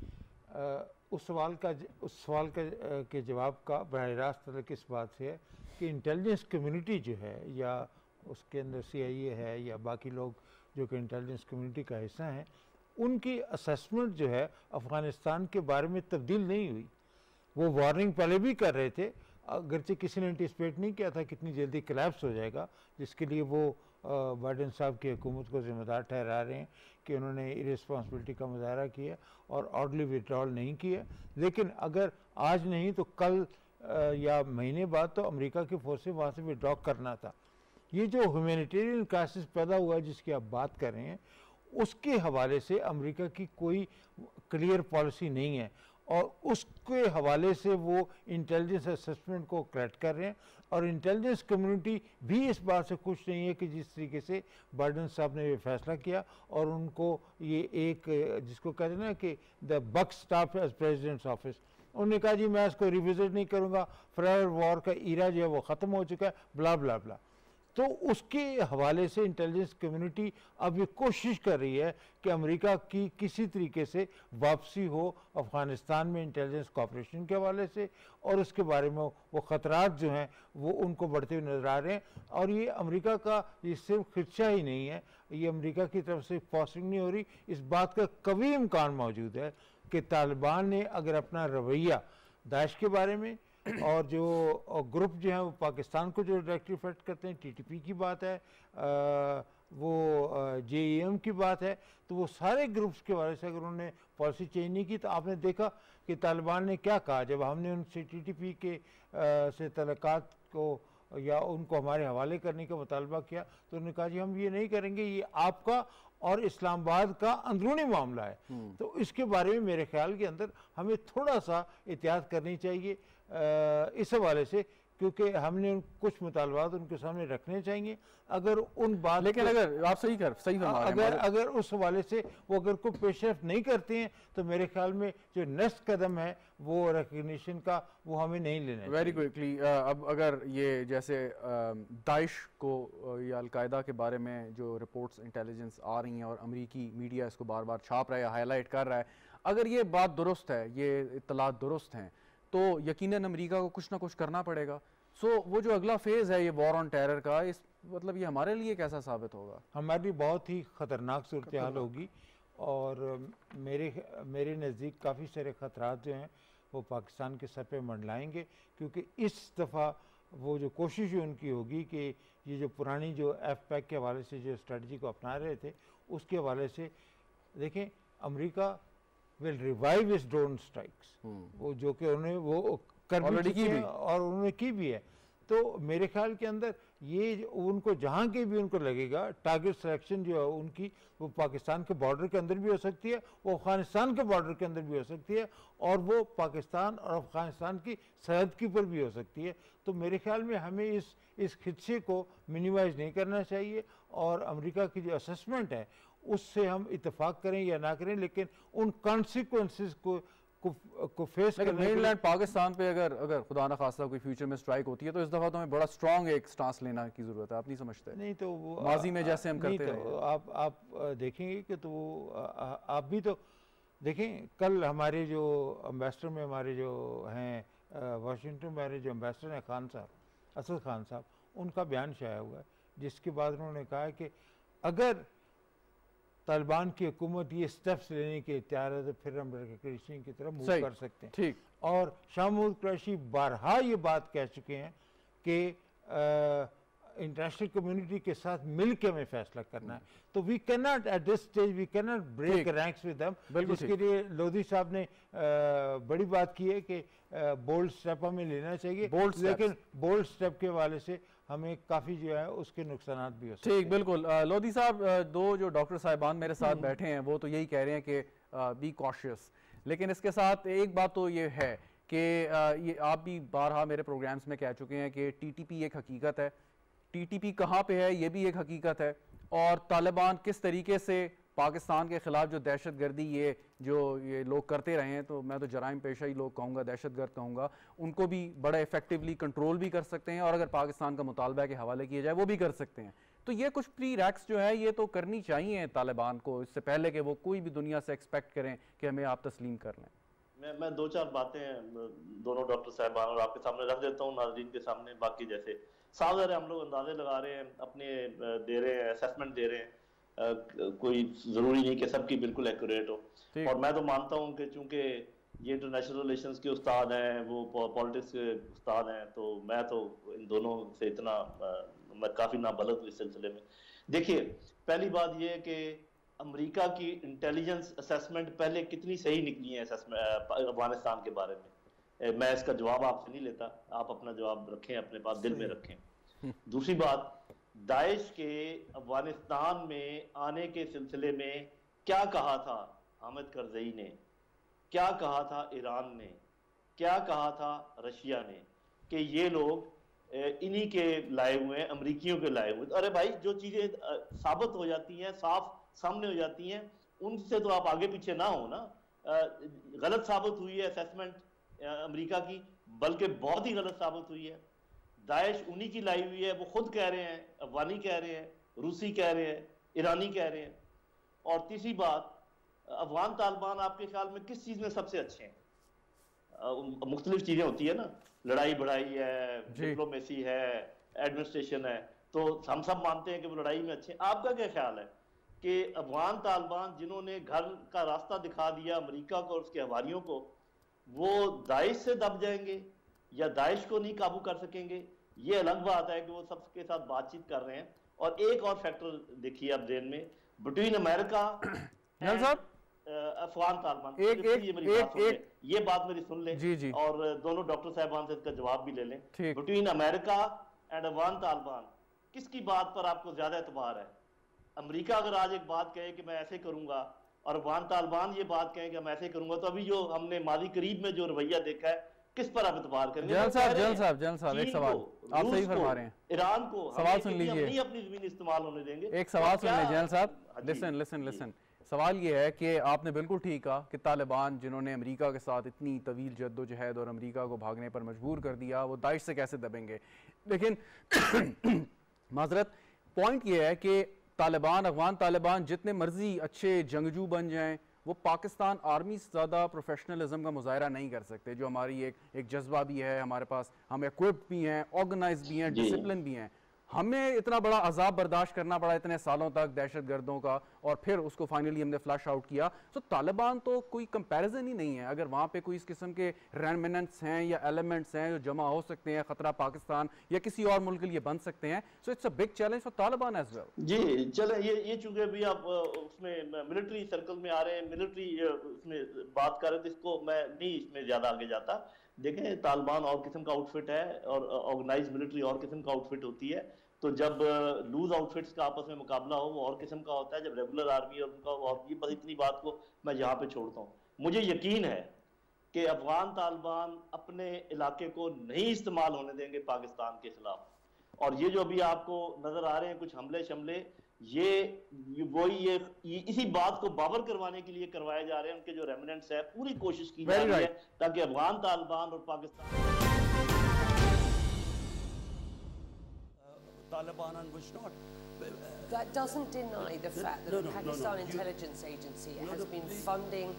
उस सवाल का उस सवाल का के जवाब का बर रास्त किस बात से है कि इंटेलिजेंस कम्युनिटी जो है या उसके अंदर सीआईए है या बाकी लोग जो कि इंटेलिजेंस कम्युनिटी का हिस्सा हैं, उनकी असेसमेंट जो है अफ़गानिस्तान के बारे में तब्दील नहीं हुई। वो वार्निंग पहले भी कर रहे थे अगरचे किसी ने एंटिसपेट नहीं किया था कितनी जल्दी कलेप्स हो जाएगा, जिसके लिए वो बाइडन साहब की हुकूमत को ज़िम्मेदार ठहरा रहे हैं कि उन्होंने इरेस्पॉन्सिबिलिटी का मुजाहरा किया और ऑर्डली विड्रॉल नहीं किया। लेकिन अगर आज नहीं तो कल या महीने बाद तो अमेरिका की फोर्सें वहाँ से विड्रॉ करना था। ये जो ह्यूमैनिटेरियन क्राइसिस पैदा हुआ है जिसकी आप बात कर रहे हैं, उसके हवाले से अमेरिका की कोई क्लियर पॉलिसी नहीं है। और उसके हवाले से वो इंटेलिजेंस असेसमेंट को करेक्ट कर रहे हैं। और इंटेलिजेंस कम्युनिटी भी इस बात से खुश नहीं है कि जिस तरीके से बाइडन साहब ने ये फैसला किया और उनको ये एक, जिसको कहते हैं ना कि the buck stops at president's office उन्होंने कहा, जी, मैं इसको रिविजिट नहीं करूँगा। फ्रायर वॉर का इरा जो है वो ख़त्म हो चुका है ब्ला ब्ला ब्ला तो उसके हवाले से इंटेलिजेंस कम्युनिटी अब ये कोशिश कर रही है कि अमेरिका की किसी तरीके से वापसी हो, अफ़गानिस्तान में इंटेलिजेंस कॉपरेशन के हवाले से, और उसके बारे में वो ख़तरात जो हैं, वो उनको बढ़ते हुए नज़र आ रहे हैं। और ये अमेरिका का ये सिर्फ़ खदशा ही नहीं है, ये अमेरिका की तरफ़ से फॉस्टिंग नहीं हो रही। इस बात का कभी इम्कान मौजूद है कि तालिबान ने अगर अपना रवैया दाश के बारे में और जो ग्रुप जो है वो पाकिस्तान को जो डायरेक्टली इफ़ेक्ट करते हैं टीटीपी की बात है आ, वो जेईएम की बात है तो वो सारे ग्रुप्स के बारे से अगर उन्होंने पॉलिसी चेंज नहीं की तो आपने देखा कि तालिबान ने क्या कहा जब हमने उनसे टीटीपी के आ, से तलक़ात को या उनको हमारे हवाले करने का मुतालबा किया तो उन्होंने कहा जी हम ये नहीं करेंगे ये आपका और इस्लामाबाद का अंदरूनी मामला है। तो इसके बारे में मेरे ख्याल के अंदर हमें थोड़ा सा एहतियात करनी चाहिए इस हवाले से क्योंकि हमने कुछ मुतालबात उनके सामने रखने चाहिए। अगर उन बात लेकिन अगर आप सही कर सही अगर अगर उस हवाले से वो अगर कोई पेशरफ नहीं करते हैं तो मेरे ख्याल में जो नेक्स्ट कदम है वो रिकग्निशन का वो हमें नहीं लेना वेरी क्विकली अब अगर ये जैसे दाइश को या अलकायदा के बारे में जो रिपोर्ट्स इंटेलिजेंस आ रही हैं और अमरीकी मीडिया इसको बार बार छाप रहा है हाईलाइट कर रहा है अगर ये बात दुरुस्त है ये इतलात दुरुस्त हैं तो यकीनन अमेरिका को कुछ ना कुछ करना पड़ेगा। सो so, वो जो अगला फ़ेज़ है ये वॉर ऑन टेरर का इस मतलब ये हमारे लिए कैसा साबित होगा? हमारे लिए बहुत ही ख़तरनाक सूरत हाल होगी और मेरे मेरे नज़दीक काफ़ी सारे ख़तरा जो हैं वो पाकिस्तान के सर पे मंडलाएँगे क्योंकि इस दफ़ा वो जो कोशिश उनकी होगी कि ये जो पुरानी जो एफ़ पैक के हवाले से जो स्ट्रेटजी को अपना रहे थे उसके हवाले से देखें अमेरिका विल रिवाइव इस ड्रोन स्ट्राइक्स वो जो कि उन्होंने वो कर भी की भी। और उन्होंने की भी है। तो मेरे ख्याल के अंदर ये उनको जहाँ के भी उनको लगेगा टारगेट सिलेक्शन जो है उनकी वो पाकिस्तान के बॉर्डर के अंदर भी हो सकती है वो अफ़गानिस्तान के बॉर्डर के अंदर भी हो सकती है और वो पाकिस्तान और अफ़गानिस्तान की सरहद के ऊपर भी हो सकती है। तो मेरे ख्याल में हमें इस इस खदशे को मिनिमाइज नहीं करना चाहिए और अमेरिका की जो असेसमेंट है उससे हम इतफाक करें या ना करें लेकिन उन कॉन्सिक्वेंसेस को को, को फेस मेनलैंड पाकिस्तान पे अगर अगर खुदा ना खासा कोई फ्यूचर में स्ट्राइक होती है तो इस दफ़ा तो हमें बड़ा स्ट्रॉन्ग एक स्टांस लेना की ज़रूरत है आप नहीं समझते। नहीं तो वो माजी में जैसे हम करते तो आप आप देखेंगे कि तो वो आप भी तो देखें कल हमारे जो अम्बेसडर में हमारे जो हैं वाशिंगटन में हमारे जो अम्बेसडर हैं खान साहब असद खान साहब उनका बयान शाया हुआ है जिसके बाद उन्होंने कहा कि अगर तालिबान की हुकूमत ये स्टेप्स लेने के तैयार है तो फिर हम रेकग्निशन की तरफ़ मूव कर सकते हैं। ठीक। और शाहमूद क्रैशी बारहा ये बात कह चुके हैं कि इंटरनेशनल कम्युनिटी के साथ मिलकर हमें फैसला करना है। तो we can not at this stage we can not break ranks with them जिसके लिए लोधी साहब ने आ, बड़ी बात की है कि बोल्ड स्टेप हमें लेना चाहिए। बोल्ड लेकिन बोल्ड स्टेप के वाले से हमें काफ़ी जो है उसके नुकसान भी हो सकते ठीक बिल्कुल। लोधी साहब दो जो डॉक्टर साहिबान मेरे साथ हम्म। बैठे हैं वो तो यही कह रहे हैं कि बी कॉशियस लेकिन इसके साथ एक बात तो ये है कि ये आप भी बारहा मेरे प्रोग्राम्स में कह चुके हैं कि टीटीपी एक हकीकत है। टीटीपी कहाँ पे है ये भी एक हकीकत है। और तालिबान किस तरीके से पाकिस्तान के ख़िलाफ़ जो दहशत गर्दी ये, जो ये लोग करते रहे हैं तो मैं तो जराइम पेशा ही लोग कहूँगा दहशत गर्द कहूँगा, उनको भी बड़ा इफेक्टिवली कंट्रोल भी कर सकते हैं और अगर पाकिस्तान का मुतालबा के हवाले किया जाए, वो भी कर सकते हैं। तो ये कुछ प्री रैक्स जो है, ये तो करनी चाहिए तालिबान को, इससे पहले कि वो कोई भी दुनिया से एक्सपेक्ट करें कि हमें आप तस्लीम कर लें। मैं मैं दो चार बातें, दोनों डॉक्टर साहबान और आपके सामने रख देता हूँ, नाजरीन के सामने, बाकी जैसे साफ़ हम लोग अंदाजे लगा रहे हैं, अपने दे रहे हैं असेसमेंट दे रहे हैं। कोई ज़रूरी नहीं कि सबकी बिल्कुल एक्यूरेट हो। और मैं तो मानता हूँ कि चूँकि ये इंटरनेशनल रिलेशंस के उस्ताद हैं वो पॉलिटिक्स के उस्ताद हैं तो मैं तो इन दोनों से इतना मैं काफ़ी नाबलद हूँ इस सिलसिले में। देखिए पहली बात ये है कि अमेरिका की इंटेलिजेंस असेसमेंट पहले कितनी सही निकली है अफ़गानिस्तान के बारे में? मैं इसका जवाब आपसे नहीं लेता। आप अपना जवाब रखें अपने पास दिल में रखें। दूसरी बात दाइश के अफ़गानिस्तान में आने के सिलसिले में क्या कहा था हामिद करजई ने? क्या कहा था ईरान ने? क्या कहा था रशिया ने? कि ये लोग इन्हीं के लाए हुए हैं, अमरीकियों के लाए हुए अरे भाई, जो चीज़ें साबित हो जाती हैं, साफ़ सामने हो जाती हैं, उनसे तो आप आगे पीछे ना हो ना। गलत साबित हुई है असेसमेंट अमेरिका की, बल्कि बहुत ही गलत साबित हुई है। दाइश उन्हीं की लाई हुई है वो खुद कह रहे हैं अफगानी कह रहे हैं रूसी कह रहे हैं ईरानी कह रहे हैं। और तीसरी बात अफगान तालिबान आपके ख्याल में किस चीज़ में सबसे अच्छे हैं? मुख्तलिफ़ चीज़ें होती है ना लड़ाई बढ़ाई है डिप्लोमेसी है एडमिनिस्ट्रेशन है तो हम सब मानते हैं कि वो लड़ाई में अच्छे हैं। आपका क्या ख्याल है कि अफगान तालिबान जिन्होंने घर का रास्ता दिखा दिया अमेरिका को और उसके हवारियों को वो दाइश से दब जाएँगे? या दाइश को नहीं काबू कर सकेंगे? ये अलग बात है कि वो सबके साथ बातचीत कर रहे हैं। और एक और फैक्टर देखिए आप जेन में बिटवीन अमेरिका साहब? अफगान तालिबान। एक एक, ये मेरी एक, एक। ये बात मेरी सुन लें। जी जी। और दोनों डॉक्टर साहबान से इसका जवाब भी ले लें। Between America and Afghan Taliban किसकी बात पर आपको ज़्यादा एतबार है? अमेरिका अगर आज एक बात कहे कि मैं ऐसे करूँगा और अफगान तालिबान ये बात कहें कि मैं ऐसे करूँगा तो अभी जो हमने मादी करीब में जो रवैया देखा है किस पर आप इतबार करेंगे? जल साहब जल साहब जल साहब एक सवाल। आप सही फरमा रहे हैं। ईरान को सवाल सुन लीजिए। अपनी ज़मीन इस्तेमाल होने देंगे। एक सवाल सुन लीजिए जल साहब। लिसन लिसन लिसन सवाल ये है कि आपने बिल्कुल ठीक कहा कि तालिबान जिन्होंने अमेरिका के साथ इतनी तवील जद्दोजहद और अमेरिका को भागने पर मजबूर कर दिया वो दाइश से कैसे दबेंगे? लेकिन माजरत पॉइंट ये है कि तालिबान अफगान तालिबान जितने मर्ज़ी अच्छे जंगजू बन जाएँ वो पाकिस्तान आर्मी से ज़्यादा प्रोफेशनलिज्म का मुजाहरा नहीं कर सकते जो हमारी एक एक जज्बा भी है हमारे पास हम इक्विप्ड भी हैं ऑर्गेनाइज भी हैं डिसिप्लिन भी हैं। हमें इतना बड़ा अजाब बर्दाश्त करना पड़ा इतने सालों तक दहशत गर्दों का, और फिर उसको फाइनली हमने फ्लश आउट किया। तो तालिबान तो कोई कंपैरिजन ही नहीं है। अगर वहाँ पे कोई इस किस्म के रेमिनेंट्स हैं या एलिमेंट्स हैं जो जमा हो सकते हैं, ख़तरा पाकिस्तान या किसी और मुल्क के लिए बन सकते हैं so it's a big challenge for Taliban as well जी, चले, ये ये चूँकि अभी आप उसमें मिलिट्री सर्कल में आ रहे हैं मिलिट्री उसमें बात कर रहे थे, इसको मैं नहीं इसमें ज़्यादा आगे जाता। देखें, तालिबान और किस्म का आउटफिट है, और ऑर्गेनाइज मिलिट्री और किस्म का आउटफिट होती है। तो जब लूज आउटफिट्स का आपस में मुकाबला हो वो और किस्म का होता है जब रेगुलर आर्मी और उनका और ये बस इतनी बात को मैं यहाँ पे छोड़ता हूँ। मुझे यकीन है कि अफगान तालिबान अपने इलाके को नहीं इस्तेमाल होने देंगे पाकिस्तान के खिलाफ। और ये जो अभी आपको नज़र आ रहे हैं कुछ हमले शमले ये वही ये, ये इसी बात को बाबर करवाने के लिए करवाए जा रहे हैं। उनके जो रेमिनेंट्स है पूरी कोशिश की जा रही है ताकि अफगान तालिबान और Pakistan Taliban and which not. That doesn't deny the fact that no, no, the Pakistan no, Intelligence Agency has been funding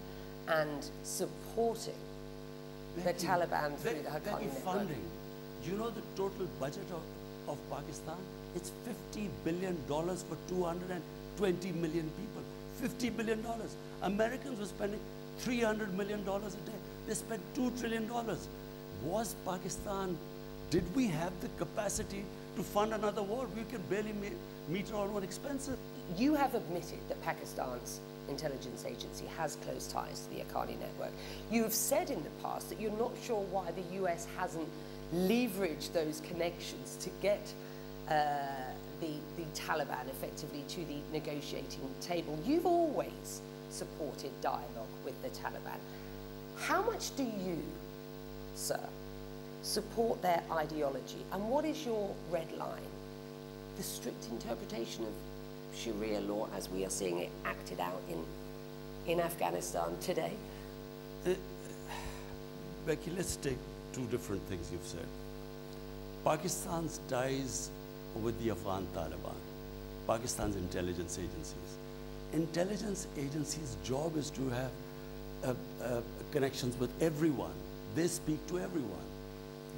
and supporting the Taliban through the Haqqani funding. Do you know the total budget of, of Pakistan? It's $50 billion for 220 million people. $50 billion. Americans were spending $300 million a day. They spent $2 trillion. Was Pakistan, did we have the capacity to fund another war. We can barely meet our own expenses. You have admitted that Pakistan's intelligence agency has close ties to the Akani network. You've said in the past that you're not sure why the US hasn't leveraged those connections to get uh, the, the Taliban effectively to the negotiating table. You've always supported dialogue with the Taliban. How much do you, sir, support their ideology. And what is your red line? The strict interpretation of Sharia law as we are seeing it acted out in, in Afghanistan today? Becky, let's take two different things you've said. Pakistan's ties with the Afghan Taliban, Pakistan's intelligence agencies. Intelligence agencies' job is to have uh, uh, connections with everyone. They speak to everyone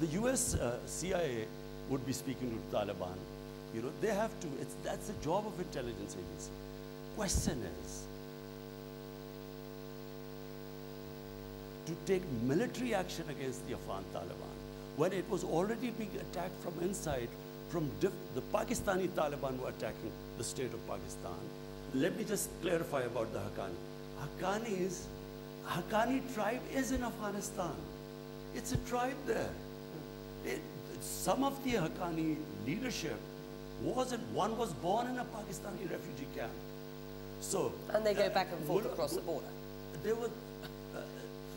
the US uh, CIA would be speaking to Taliban. You know, they have to, it's, that's the job of intelligence agency. Question is, to take military action against the Afghan Taliban when it was already being attacked from inside from the Pakistani Taliban were attacking the state of Pakistan. Let me just clarify about the Haqqani. Haqqanis, Haqqani tribe is in Afghanistan. It's a tribe there. It, some of the Haqqani leadership wasn't, one was born in a Pakistani refugee camp. So, and they go uh, back and forth across the border. There were, uh,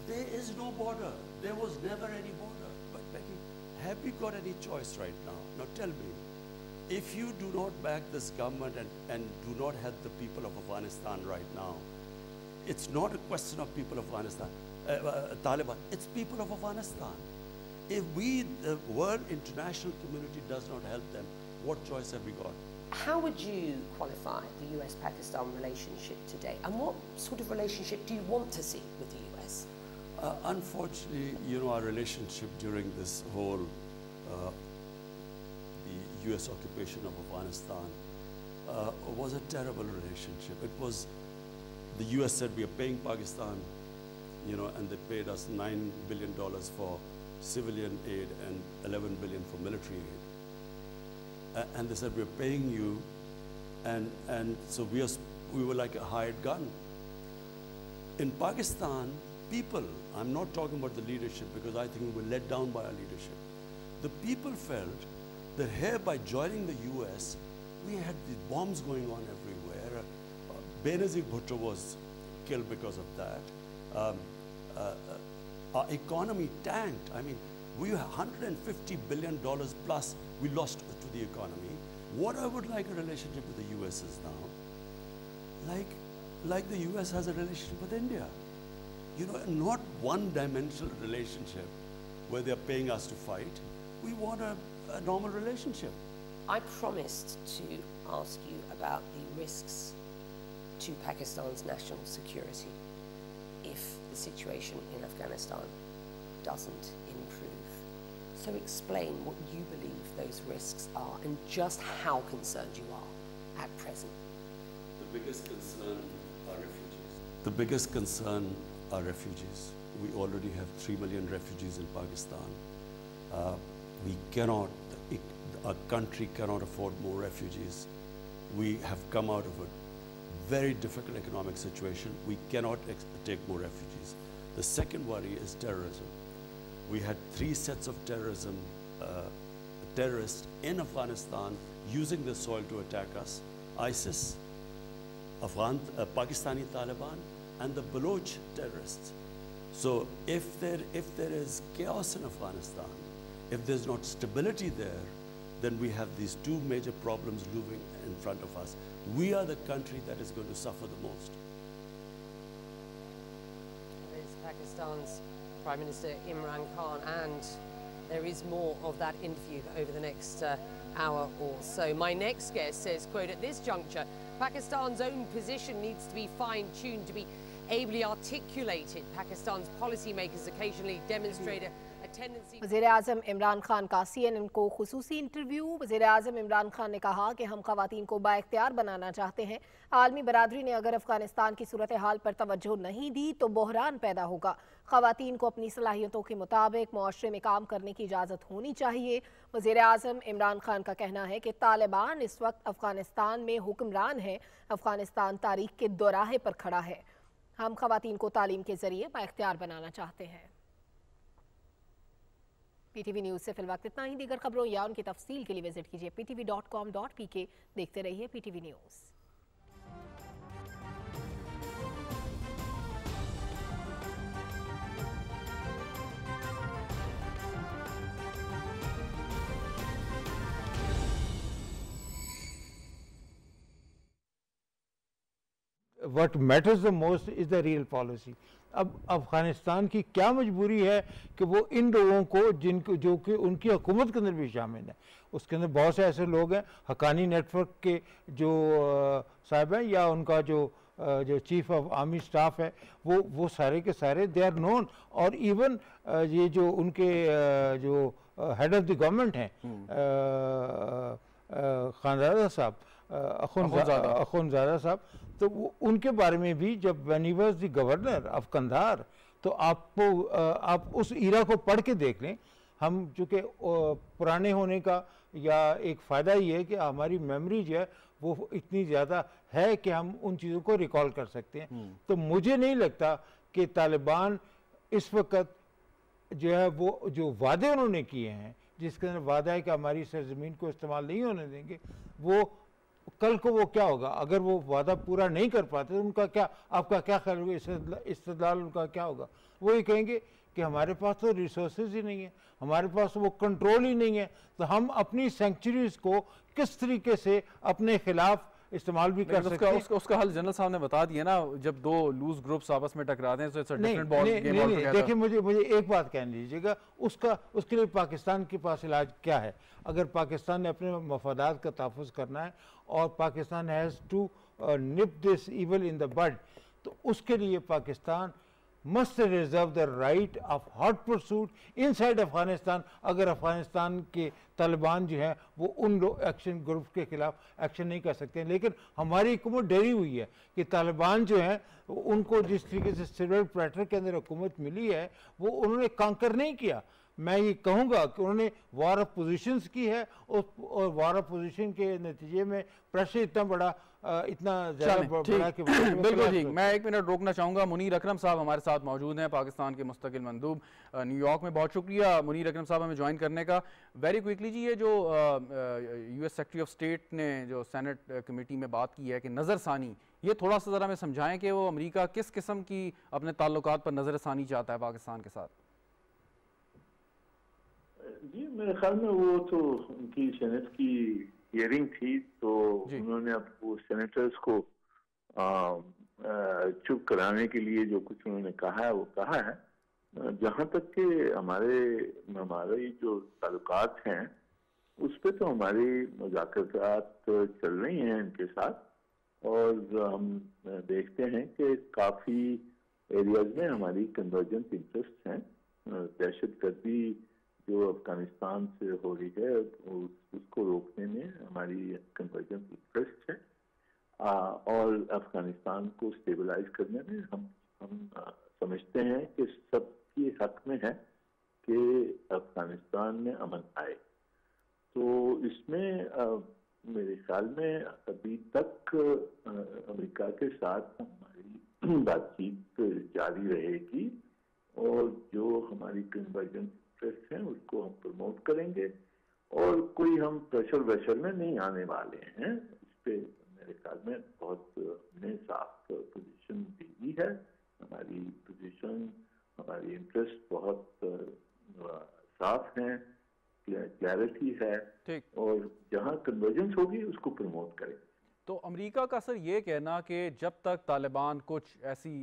there is no border. There was never any border. But Becky, have you got any choice right now? Now tell me, if you do not back this government and, and do not help the people of Afghanistan right now, it's not a question of people of Afghanistan, uh, uh, Taliban, it's people of Afghanistan. If we, the world international community does not help them, what choice have we got? How would you qualify the US-Pakistan relationship today? And what sort of relationship do you want to see with the US? Uh, unfortunately, you know, our relationship during this whole, uh, the US occupation of Afghanistan uh, was a terrible relationship. It was, the US said we are paying Pakistan, you know, and they paid us $9 billion for civilian aid and 11 billion for military aid and they said, we're paying you. And, and so we, are, we were like a hired gun. In Pakistan, people, I'm not talking about the leadership because I think we were let down by our leadership. The people felt that here by joining the US, we had these bombs going on everywhere. Uh, Benazir Bhutto was killed because of that. Um, uh, our economy tanked. I mean, we have 150 billion dollars plus we lost to the economy. What I would like a relationship with the US is now, like, like the US has a relationship with India. You know, not one-dimensional relationship where they're paying us to fight. We want a, a normal relationship. I promised to ask you about the risks to Pakistan's national security the situation in Afghanistan doesn't improve. So explain what you believe those risks are and just how concerned you are at present. The biggest concern are refugees. The biggest concern are refugees. We already have 3 million refugees in Pakistan. Uh, we cannot, a country cannot afford more refugees. We have come out of a very difficult economic situation. We cannot take more refugees. The second worry is terrorism we had three sets of terrorism, uh, terrorists in Afghanistan using the soil to attack us. ISIS, Afghan, uh, Pakistani Taliban, and the Baloch terrorists. So if there, if there is chaos in Afghanistan, if there's not stability there, then we have these two major problems looming in front of us. We are the country that is going to suffer the most. It's Pakistan's Prime Minister Imran Khan and there is more of that interview over the next uh, hour or so. My next guest says, quote, at this juncture, Pakistan's own position needs to be fine-tuned to be ably articulated. Pakistan's policymakers occasionally demonstrate a वज़ी अजम इमरान खान का C N N को खसूसी interview वज़ी अजम इमरान खान ने कहा कि हम खातन को बाख्तियार बनाना चाहते हैं। आलमी बरदरी ने अगर अफ़गानिस्तान की सूरत हाल पर तवज्जो नहीं दी तो बहरान पैदा होगा। खातन को अपनी सलाहियतों के मुताबिक माशरे में काम करने की इजाज़त होनी चाहिए। वज़ी अजम इमरान खान का कहना है कि तालिबान इस वक्त अफ़गानिस्तान में हुक्मरान है। अफ़गानिस्तान तारीख के दोराहे पर खड़ा है। हम खातन को तालीम के ज़रिए बाख्तियार बनाना चाहते हैं। पीटीवी न्यूज़ से फिल इतना ही। दीगर खबरों या उनकी तफसील के लिए विज़िट कीजिए PTV dot com dot P K देखते रहिए पीटीवी न्यूज़ real policy. अब अफ़गानिस्तान की क्या मजबूरी है कि वो इन लोगों को जिनको जो कि उनकी हुकूमत के अंदर भी शामिल है। उसके अंदर बहुत से ऐसे लोग हैं हकानी नेटवर्क के जो साहब हैं या उनका जो जो चीफ ऑफ़ आर्मी स्टाफ है वो वो सारे के सारे दे आर नोन और इवन ये जो उनके जो हेड ऑफ़ द गवर्नमेंट हैं खानजादा साहब अखुनजादा साहब तो वो उनके बारे में भी जब when was the governor of Kandahar तो आपको आप उस ईरा को पढ़ के देख लें हम चूँकि पुराने होने का या एक फ़ायदा ये है कि हमारी मेमोरी जो है वो इतनी ज़्यादा है कि हम उन चीज़ों को रिकॉल कर सकते हैं हम्म। तो मुझे नहीं लगता कि तालिबान इस वक्त जो है वो जो वादे उन्होंने किए हैं जिसके अंदर वादा है कि हमारी सरजमीन को इस्तेमाल नहीं होने देंगे वो कल को वो क्या होगा? अगर वो वादा पूरा नहीं कर पाते तो उनका क्या आपका क्या ख्याल होगा? इस्तलाल उनका क्या होगा? वो ये कहेंगे कि हमारे पास तो रिसोर्स ही नहीं है हमारे पास वो कंट्रोल ही नहीं है। तो हम अपनी सेंचुरीज को किस तरीके से अपने खिलाफ इस्तेमाल भी कर सकते हैं? उसका, उसका हल जनरल साहब ने बता दिया ना जब दो लूज ग्रुप्स आपस में टकराते हैं तो इट्स डिफरेंट बॉल गेम नहीं, नहीं, देखिए मुझे मुझे एक बात कह लीजिएगा उसका उसके लिए पाकिस्तान के पास इलाज क्या है? अगर पाकिस्तान ने अपने मफादात का तहफ़ करना है और Pakistan has to nip this evil in the bud तो उसके लिए Pakistan must reserve the right of hot pursuit inside Afghanistan अगर अफ़गानिस्तान के तालिबान जो हैं, वो उन एक्शन ग्रुप के खिलाफ एक्शन नहीं कर सकते लेकिन हमारी हुकूमत डरी हुई है कि तालिबान जो हैं, उनको जिस तरीके से सिल्वर प्लेटर के अंदर हुकूमत मिली है, वो उन्होंने कांकर नहीं किया। मैं ये कहूँगा कि उन्होंने वार ऑफ़ पोजिशन की है और वार ऑफ़ पोजिशन के नतीजे में प्रेशर इतना बड़ा इतना बिल्कुल ठीक। मैं एक मिनट रोकना चाहूँगा। मुनीर अकरम साहब हमारे साथ मौजूद हैं पाकिस्तान के मुस्तकिल मंदूब न्यूयॉर्क में। बहुत शुक्रिया मुनीर अकरम साहब हमें ज्वाइन करने का। वेरी क्विकली जी ये जो यूएस सेक्रेटरी ऑफ़ स्टेट ने जो सेनेट कमेटी में बात की है कि नज़र सानी ये थोड़ा सा ज़रा हमें समझाएँ कि वो अमेरिका किस किस्म की अपने ताल्लुक पर नज़र सानी चाहता है पाकिस्तान के साथ? जी मेरे ख्याल में वो तो उनकी सेनेट की हियरिंग थी तो उन्होंने अब वो सेनेटर्स को चुप कराने के लिए जो कुछ उन्होंने कहा है वो कहा है जहाँ तक कि हमारे हमारे जो ताल्लुकात हैं उस पर तो हमारी मुजाकरात चल रही हैं इनके साथ और हम देखते हैं कि काफ़ी एरियाज़ में हमारी कन्वर्जेंस इंटरेस्ट हैं दहशत गर्दी जो अफ़गानिस्तान से हो रही है उसको रोकने में हमारी कन्वर्जेंस इंटरेस्ट है। आ, और अफ़गानिस्तान को स्टेबलाइज करने में हम हम समझते हैं कि सबके हक में है कि अफ़गानिस्तान में अमन आए। तो इसमें आ, मेरे ख्याल में अभी तक अमेरिका के साथ हमारी बातचीत जारी रहेगी और जो हमारी कन्वर्जेंस इंटरेस्ट हैं उसको हम प्रमोट करेंगे और कोई हम प्रेशर वेशर में नहीं आने वाले हैं। इस पे मेरे ख्याल में बहुत हमने साफ़ पोजीशन दी है। हमारी पोजीशन हमारी इंटरेस्ट बहुत साफ़ है क्लैरिटी है और जहाँ कन्वर्जेंस होगी उसको प्रमोट करें तो अमेरिका का सर ये कहना कि जब तक तालिबान कुछ ऐसी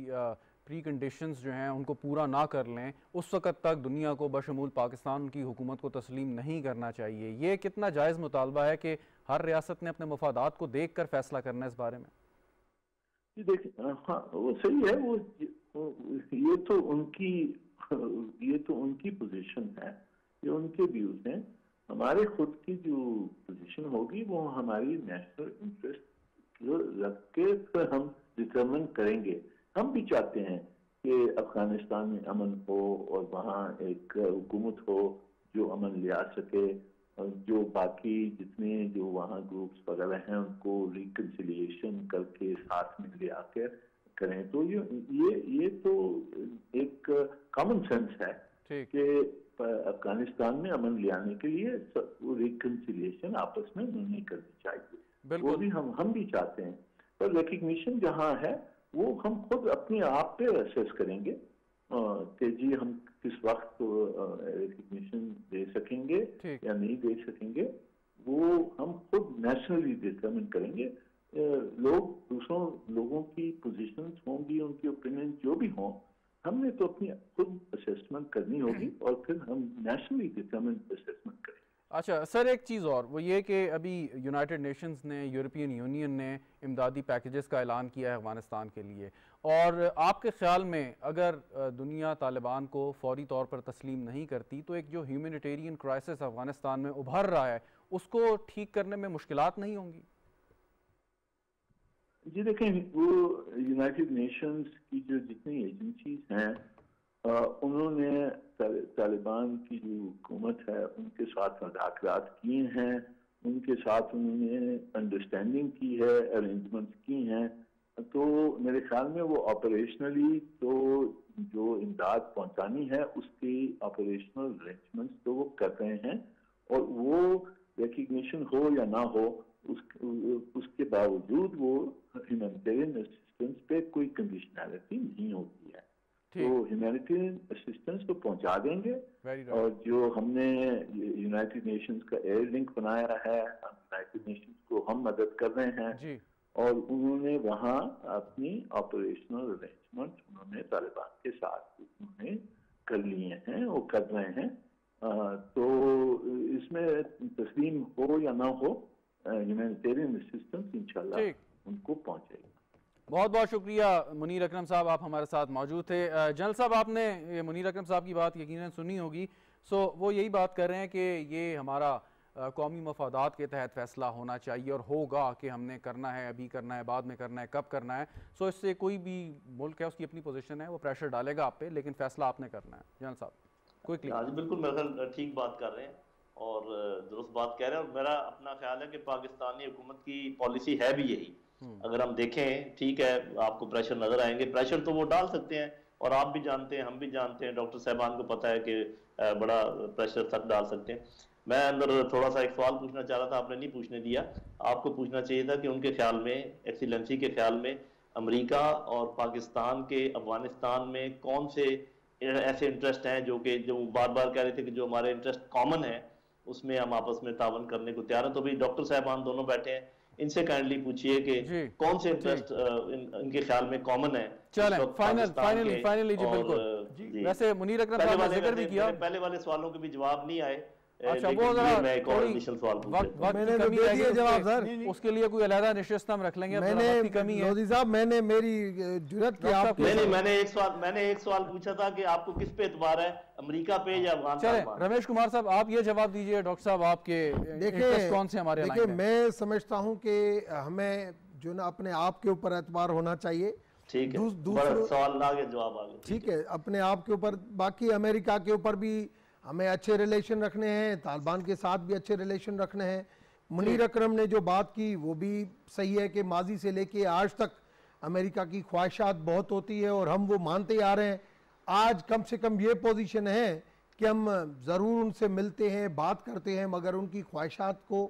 प्री कंडीशंस जो हैं, उनको पूरा ना कर लें, उस वक्त तक दुनिया को बशमूल पाकिस्तान की हुकूमत को तस्लीम नहीं करना चाहिए। ये कितना जायज़ मुतालबा है कि हर रियासत ने अपने मफादात को देख कर फैसला करना है इस बारे में? देखिए हाँ वो सही है, वो ये तो उनकी, ये तो उनकी पोजीशन है, ये उनके व्यूज़ हैं। हमारे खुद की जो पोजीशन होगी, वो हमारी नेशनल इंटरेस्ट जो रख के हम डिटरमिन करेंगे। हम भी चाहते हैं कि अफ़गानिस्तान में अमन हो और वहाँ एक हुकूमत हो जो अमन ले आ सके। और जो बाकी जितने जो वहाँ ग्रुप्स वगैरह हैं उनको रिकन्सिलिएशन करके साथ में ले आकर करें। तो ये ये ये तो एक कॉमन सेंस है कि अफ़गानिस्तान में अमन ले आने के लिए वो रिकन्सिलिएशन आपस में नहीं करनी चाहिए। वो भी हम हम भी चाहते हैं। पर रिकग्निशन जहाँ है वो हम खुद अपने आप पे असेस करेंगे। कि जी हम किस वक्त रिकग्निशन दे सकेंगे या नहीं दे सकेंगे वो हम खुद नेशनली डिटर्मिन करेंगे। लोग दूसरों लोगों की पोजीशंस होंगी उनकी ओपिनियन जो भी हों हमने तो अपनी खुद असेसमेंट करनी होगी और फिर हम नेशनली डिटर्मिन असेसमेंट करेंगे। अच्छा सर एक चीज़ और, वो ये कि अभी यूनाइटेड नेशंस ने यूरोपियन यूनियन ने इमदादी पैकेजेस का ऐलान किया है अफ़गानिस्तान के लिए। और आपके ख्याल में अगर दुनिया तालिबान को फौरी तौर पर तस्लीम नहीं करती तो एक जो ह्यूमनिटेरियन क्राइसिस अफ़गानिस्तान में उभर रहा है, उसको ठीक करने में मुश्किल नहीं होंगी? जी देखें वो यूनाइटेड नेशंस की जो जितनी एजेंसीज हैं उन्होंने तालिबान की जो हुकूमत है उनके साथ मुजाकर किए हैं। उनके साथ उन्होंने अंडरस्टैंडिंग की है अरेंजमेंट की हैं। तो मेरे ख्याल में वो ऑपरेशनली तो जो इमदाद पहुंचानी है उसकी ऑपरेशनल अरेंजमेंट्स तो वो कर रहे हैं। और वो रिकग्निशन हो या ना हो उस, उसके बावजूद वो ह्यूमैनिटेरियन असिस्टेंस पे कोई कंडीशनैलिटी नहीं होती है। तो ह्यूमैनिटेरियन असिस्टेंस तो पहुँचा देंगे। और जो हमने यूनाइटेड नेशंस का एयर लिंक बनाया है यूनाइटेड नेशंस को हम मदद कर रहे हैं। जी। और उन्होंने वहाँ अपनी ऑपरेशनल अरेंजमेंट उन्होंने तालिबान के साथ उन्होंने कर लिए हैं वो कर रहे हैं। आ, तो इसमें तस्लीम हो या ना हो ह्यूमैनिटेरियन असिस्टेंस इंशाल्लाह उनको पहुंचेगा। बहुत बहुत शुक्रिया मुनीर अकरम साहब, आप हमारे साथ मौजूद थे। जनरल साहब, आपने मुनीर अकरम साहब की बात यकीनन सुनी होगी। सो, वो यही बात कर रहे हैं कि ये हमारा कौमी मफादात के तहत फ़ैसला होना चाहिए और होगा कि हमने करना है, अभी करना है, बाद में करना है, कब करना है। सो, इससे कोई भी मुल्क है, उसकी अपनी पोजीशन है, वो प्रेशर डालेगा आप पे, लेकिन फ़ैसला आपने करना है। जनरल साहब, कोई बिल्कुल ठीक बात कर रहे हैं और दुरुस्त बात कह रहे हैं और मेरा अपना ख्याल है कि पाकिस्तानी हुकूमत की पॉलिसी है भी यही। अगर हम देखें, ठीक है, आपको प्रेशर नज़र आएँगे। प्रेशर तो वो डाल सकते हैं, और आप भी जानते हैं, हम भी जानते हैं डॉक्टर साहबान को पता है कि बड़ा प्रेशर तक डाल सकते हैं। मैं अंदर थोड़ा सा एक सवाल पूछना चाह रहा था, आपने नहीं पूछने दिया। आपको पूछना चाहिए था कि उनके ख्याल में एक्सीलेंसी के ख्याल में, अमेरिका और पाकिस्तान के अफ़गानिस्तान में कौन से ऐसे इंटरेस्ट हैं जो कि, जो बार बार कह रहे थे कि जो हमारे इंटरेस्ट कॉमन है, उसमें हम आपस में तावन करने को तैयार हैं। तो भी डॉक्टर साहबान दोनों बैठे हैं। इनसे काइंडली पूछिए कि कौन से इंटरेस्ट इन, इनके ख्याल में कॉमन है चलें फाइनल फाइनली फाइनली जी बिल्कुल। वैसे मुनीर अकरम साहब ने ज़िक्र भी किया। पहले वाले सवालों के भी जवाब नहीं आए। अच्छा वो मैंने तो दे दिए जवाब सर। उसके लिए कोई अलहदा हम रख लेंगे मैंने कमी है। मोदी साहब मैंने मेरी ज़रूरत की आप नहीं मैंने एक सवाल मैंने एक सवाल पूछा था कि आपको किस पे एतबार है? अमेरिका पे या अफ़गानिस्तान रमेश कुमार साहब आप ये जवाब दीजिए डॉक्टर साहब आपके देखिए कौन से हमारे देखिए मैं समझता हूँ कि हमें जो ना अपने आप के ऊपर एतबार होना चाहिए। ठीक है। सवाल आगे जवाब आगे। ठीक है अपने आप के ऊपर बाकी अमेरिका के ऊपर भी हमें अच्छे रिलेशन रखने हैं तालिबान के साथ भी अच्छे रिलेशन रखने हैं। मुनीर अक्रम ने जो बात की वो भी सही है कि माजी से लेके आज तक अमेरिका की ख्वाहिशात बहुत होती है और हम वो मानते आ रहे हैं। आज कम से कम ये पोजीशन है कि हम ज़रूर उनसे मिलते हैं बात करते हैं मगर उनकी ख्वाहिशात को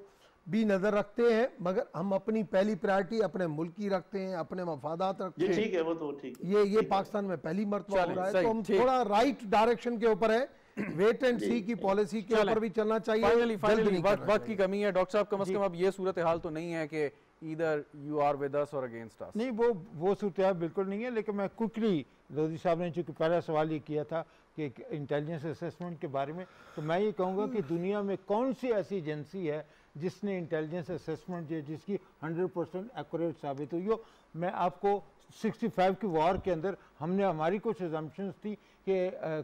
भी नज़र रखते हैं। मगर हम अपनी पहली प्रायोरिटी अपने मुल्क की रखते हैं अपने मफादात रखते हैं। ठीक है वो तो ठीक ये ये पाकिस्तान में पहली मरतबा हो रहा है तो हम थोड़ा राइट डायरेक्शन के ऊपर है। वेट एंड सी की पॉलिसी के ऊपर भी चलना चाहिए फाइनली फाइनली वक्त की कमी है डॉक्टर साहब कम से कम अब ये सूरत हाल तो नहीं है कि इधर यू आर विद अस और अगेंस्ट अस नहीं वो वो सूरत बिल्कुल नहीं है लेकिन मैं क्विकली लोधी साहब ने चूँकि पहला सवाल ये किया था कि इंटेलिजेंस असेसमेंट के बारे में तो मैं ये कहूँगा कि दुनिया में कौन सी ऐसी एजेंसी है जिसने इंटेलिजेंस असेसमेंट जो जिसकी 100 परसेंट एक्यूरेट साबित हुई हो? मैं आपको 65 की वॉर के अंदर हमने हमारी कुछ एजम्पन्स थी कि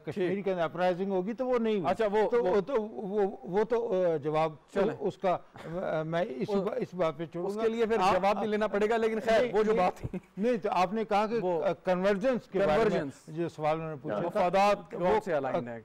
कश्मीर के अंदर अपराइजिंग होगी तो वो नहीं अच्छा वो तो वो तो वो वो तो जवाब तो उसका मैं इस इस बात पे छोड़ूँगा। उसके लिए फिर जवाब भी लेना पड़ेगा लेकिन खैर वो जो बात थी। नहीं तो आपने कहा कि कन्वर्जेंस के बारे में जो सवाल उन्होंने पूछा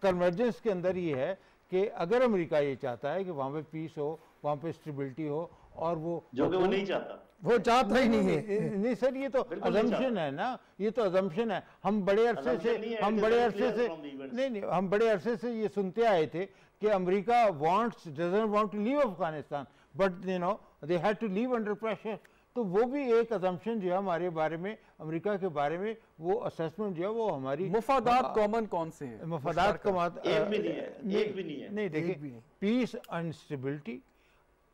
कन्वर्जेंस के अंदर ये है कि अगर अमेरिका ये चाहता है कि वहाँ पे पीस हो वहाँ पे स्टेबिलिटी हो और वो जो कि वो नहीं चाहता। वो चाहता ही नहीं है। नहीं सर ये तो अजम्पशन है ना ये तो अजम्पशन है। हम बड़े अरसे से हम बड़े अरसे से नहीं नहीं हम बड़े अरसे से ये सुनते आए थे कि America wants doesn't want to leave Afghanistan but you know they had to leave under pressure तो वो भी एक असम्पशन जो है हमारे बारे में अमेरिका के बारे में वो असेसमेंट जो है वो हमारी मुफादात कॉमन कौन से हैं? मुफादात कमात एक भी नहीं है एक भी नहीं है। नहीं देखिए peace and stability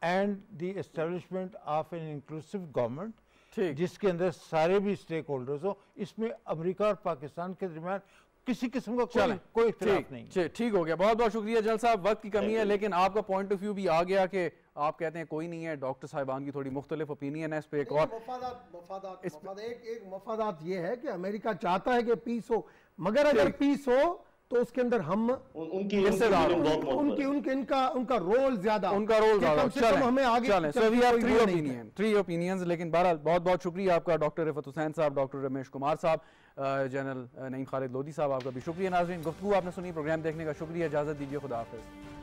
and the establishment of an inclusive government जिसके अंदर सारे भी स्टेक होल्डर्स हो इसमें अमेरिका और पाकिस्तान के दरमियान किसी किस्म का कोई कोई इख्तिलाफ नहीं ठीक हो गया। बहुत बहुत शुक्रिया जल साहब वक्त की कमी है लेकिन आपका पॉइंट ऑफ़ व्यू भी आ गया कि आप कहते हैं कोई नहीं है। डॉक्टर साहिबान की थोड़ी मुख्तलिफ़ ओपिनियन है इस पर एक और। मफादात मफादात एक एक मफादात ये है कि अमेरिका चाहता है कि पीस हो मगर अगर पीस हो तो उसके अंदर हम उनकी उनकी उनके इनका उनका रोल ज़्यादा। उनका रोल ज़्यादा। चलें हमें आगे चलें। So we have three opinion three opinions लेकिन बहरहाल बहुत बहुत शुक्रिया आपका डॉक्टर रिफत हुसैन साहब डॉक्टर रमेश कुमार साहब जनरल नईम खालिद लोधी साहब आपका भी शुक्रिया। नाजरीन गुफ्तु आपने सुनी प्रोग्राम देखने का शुक्रिया। इजाज़त दीजिए खुदा हाफिज़।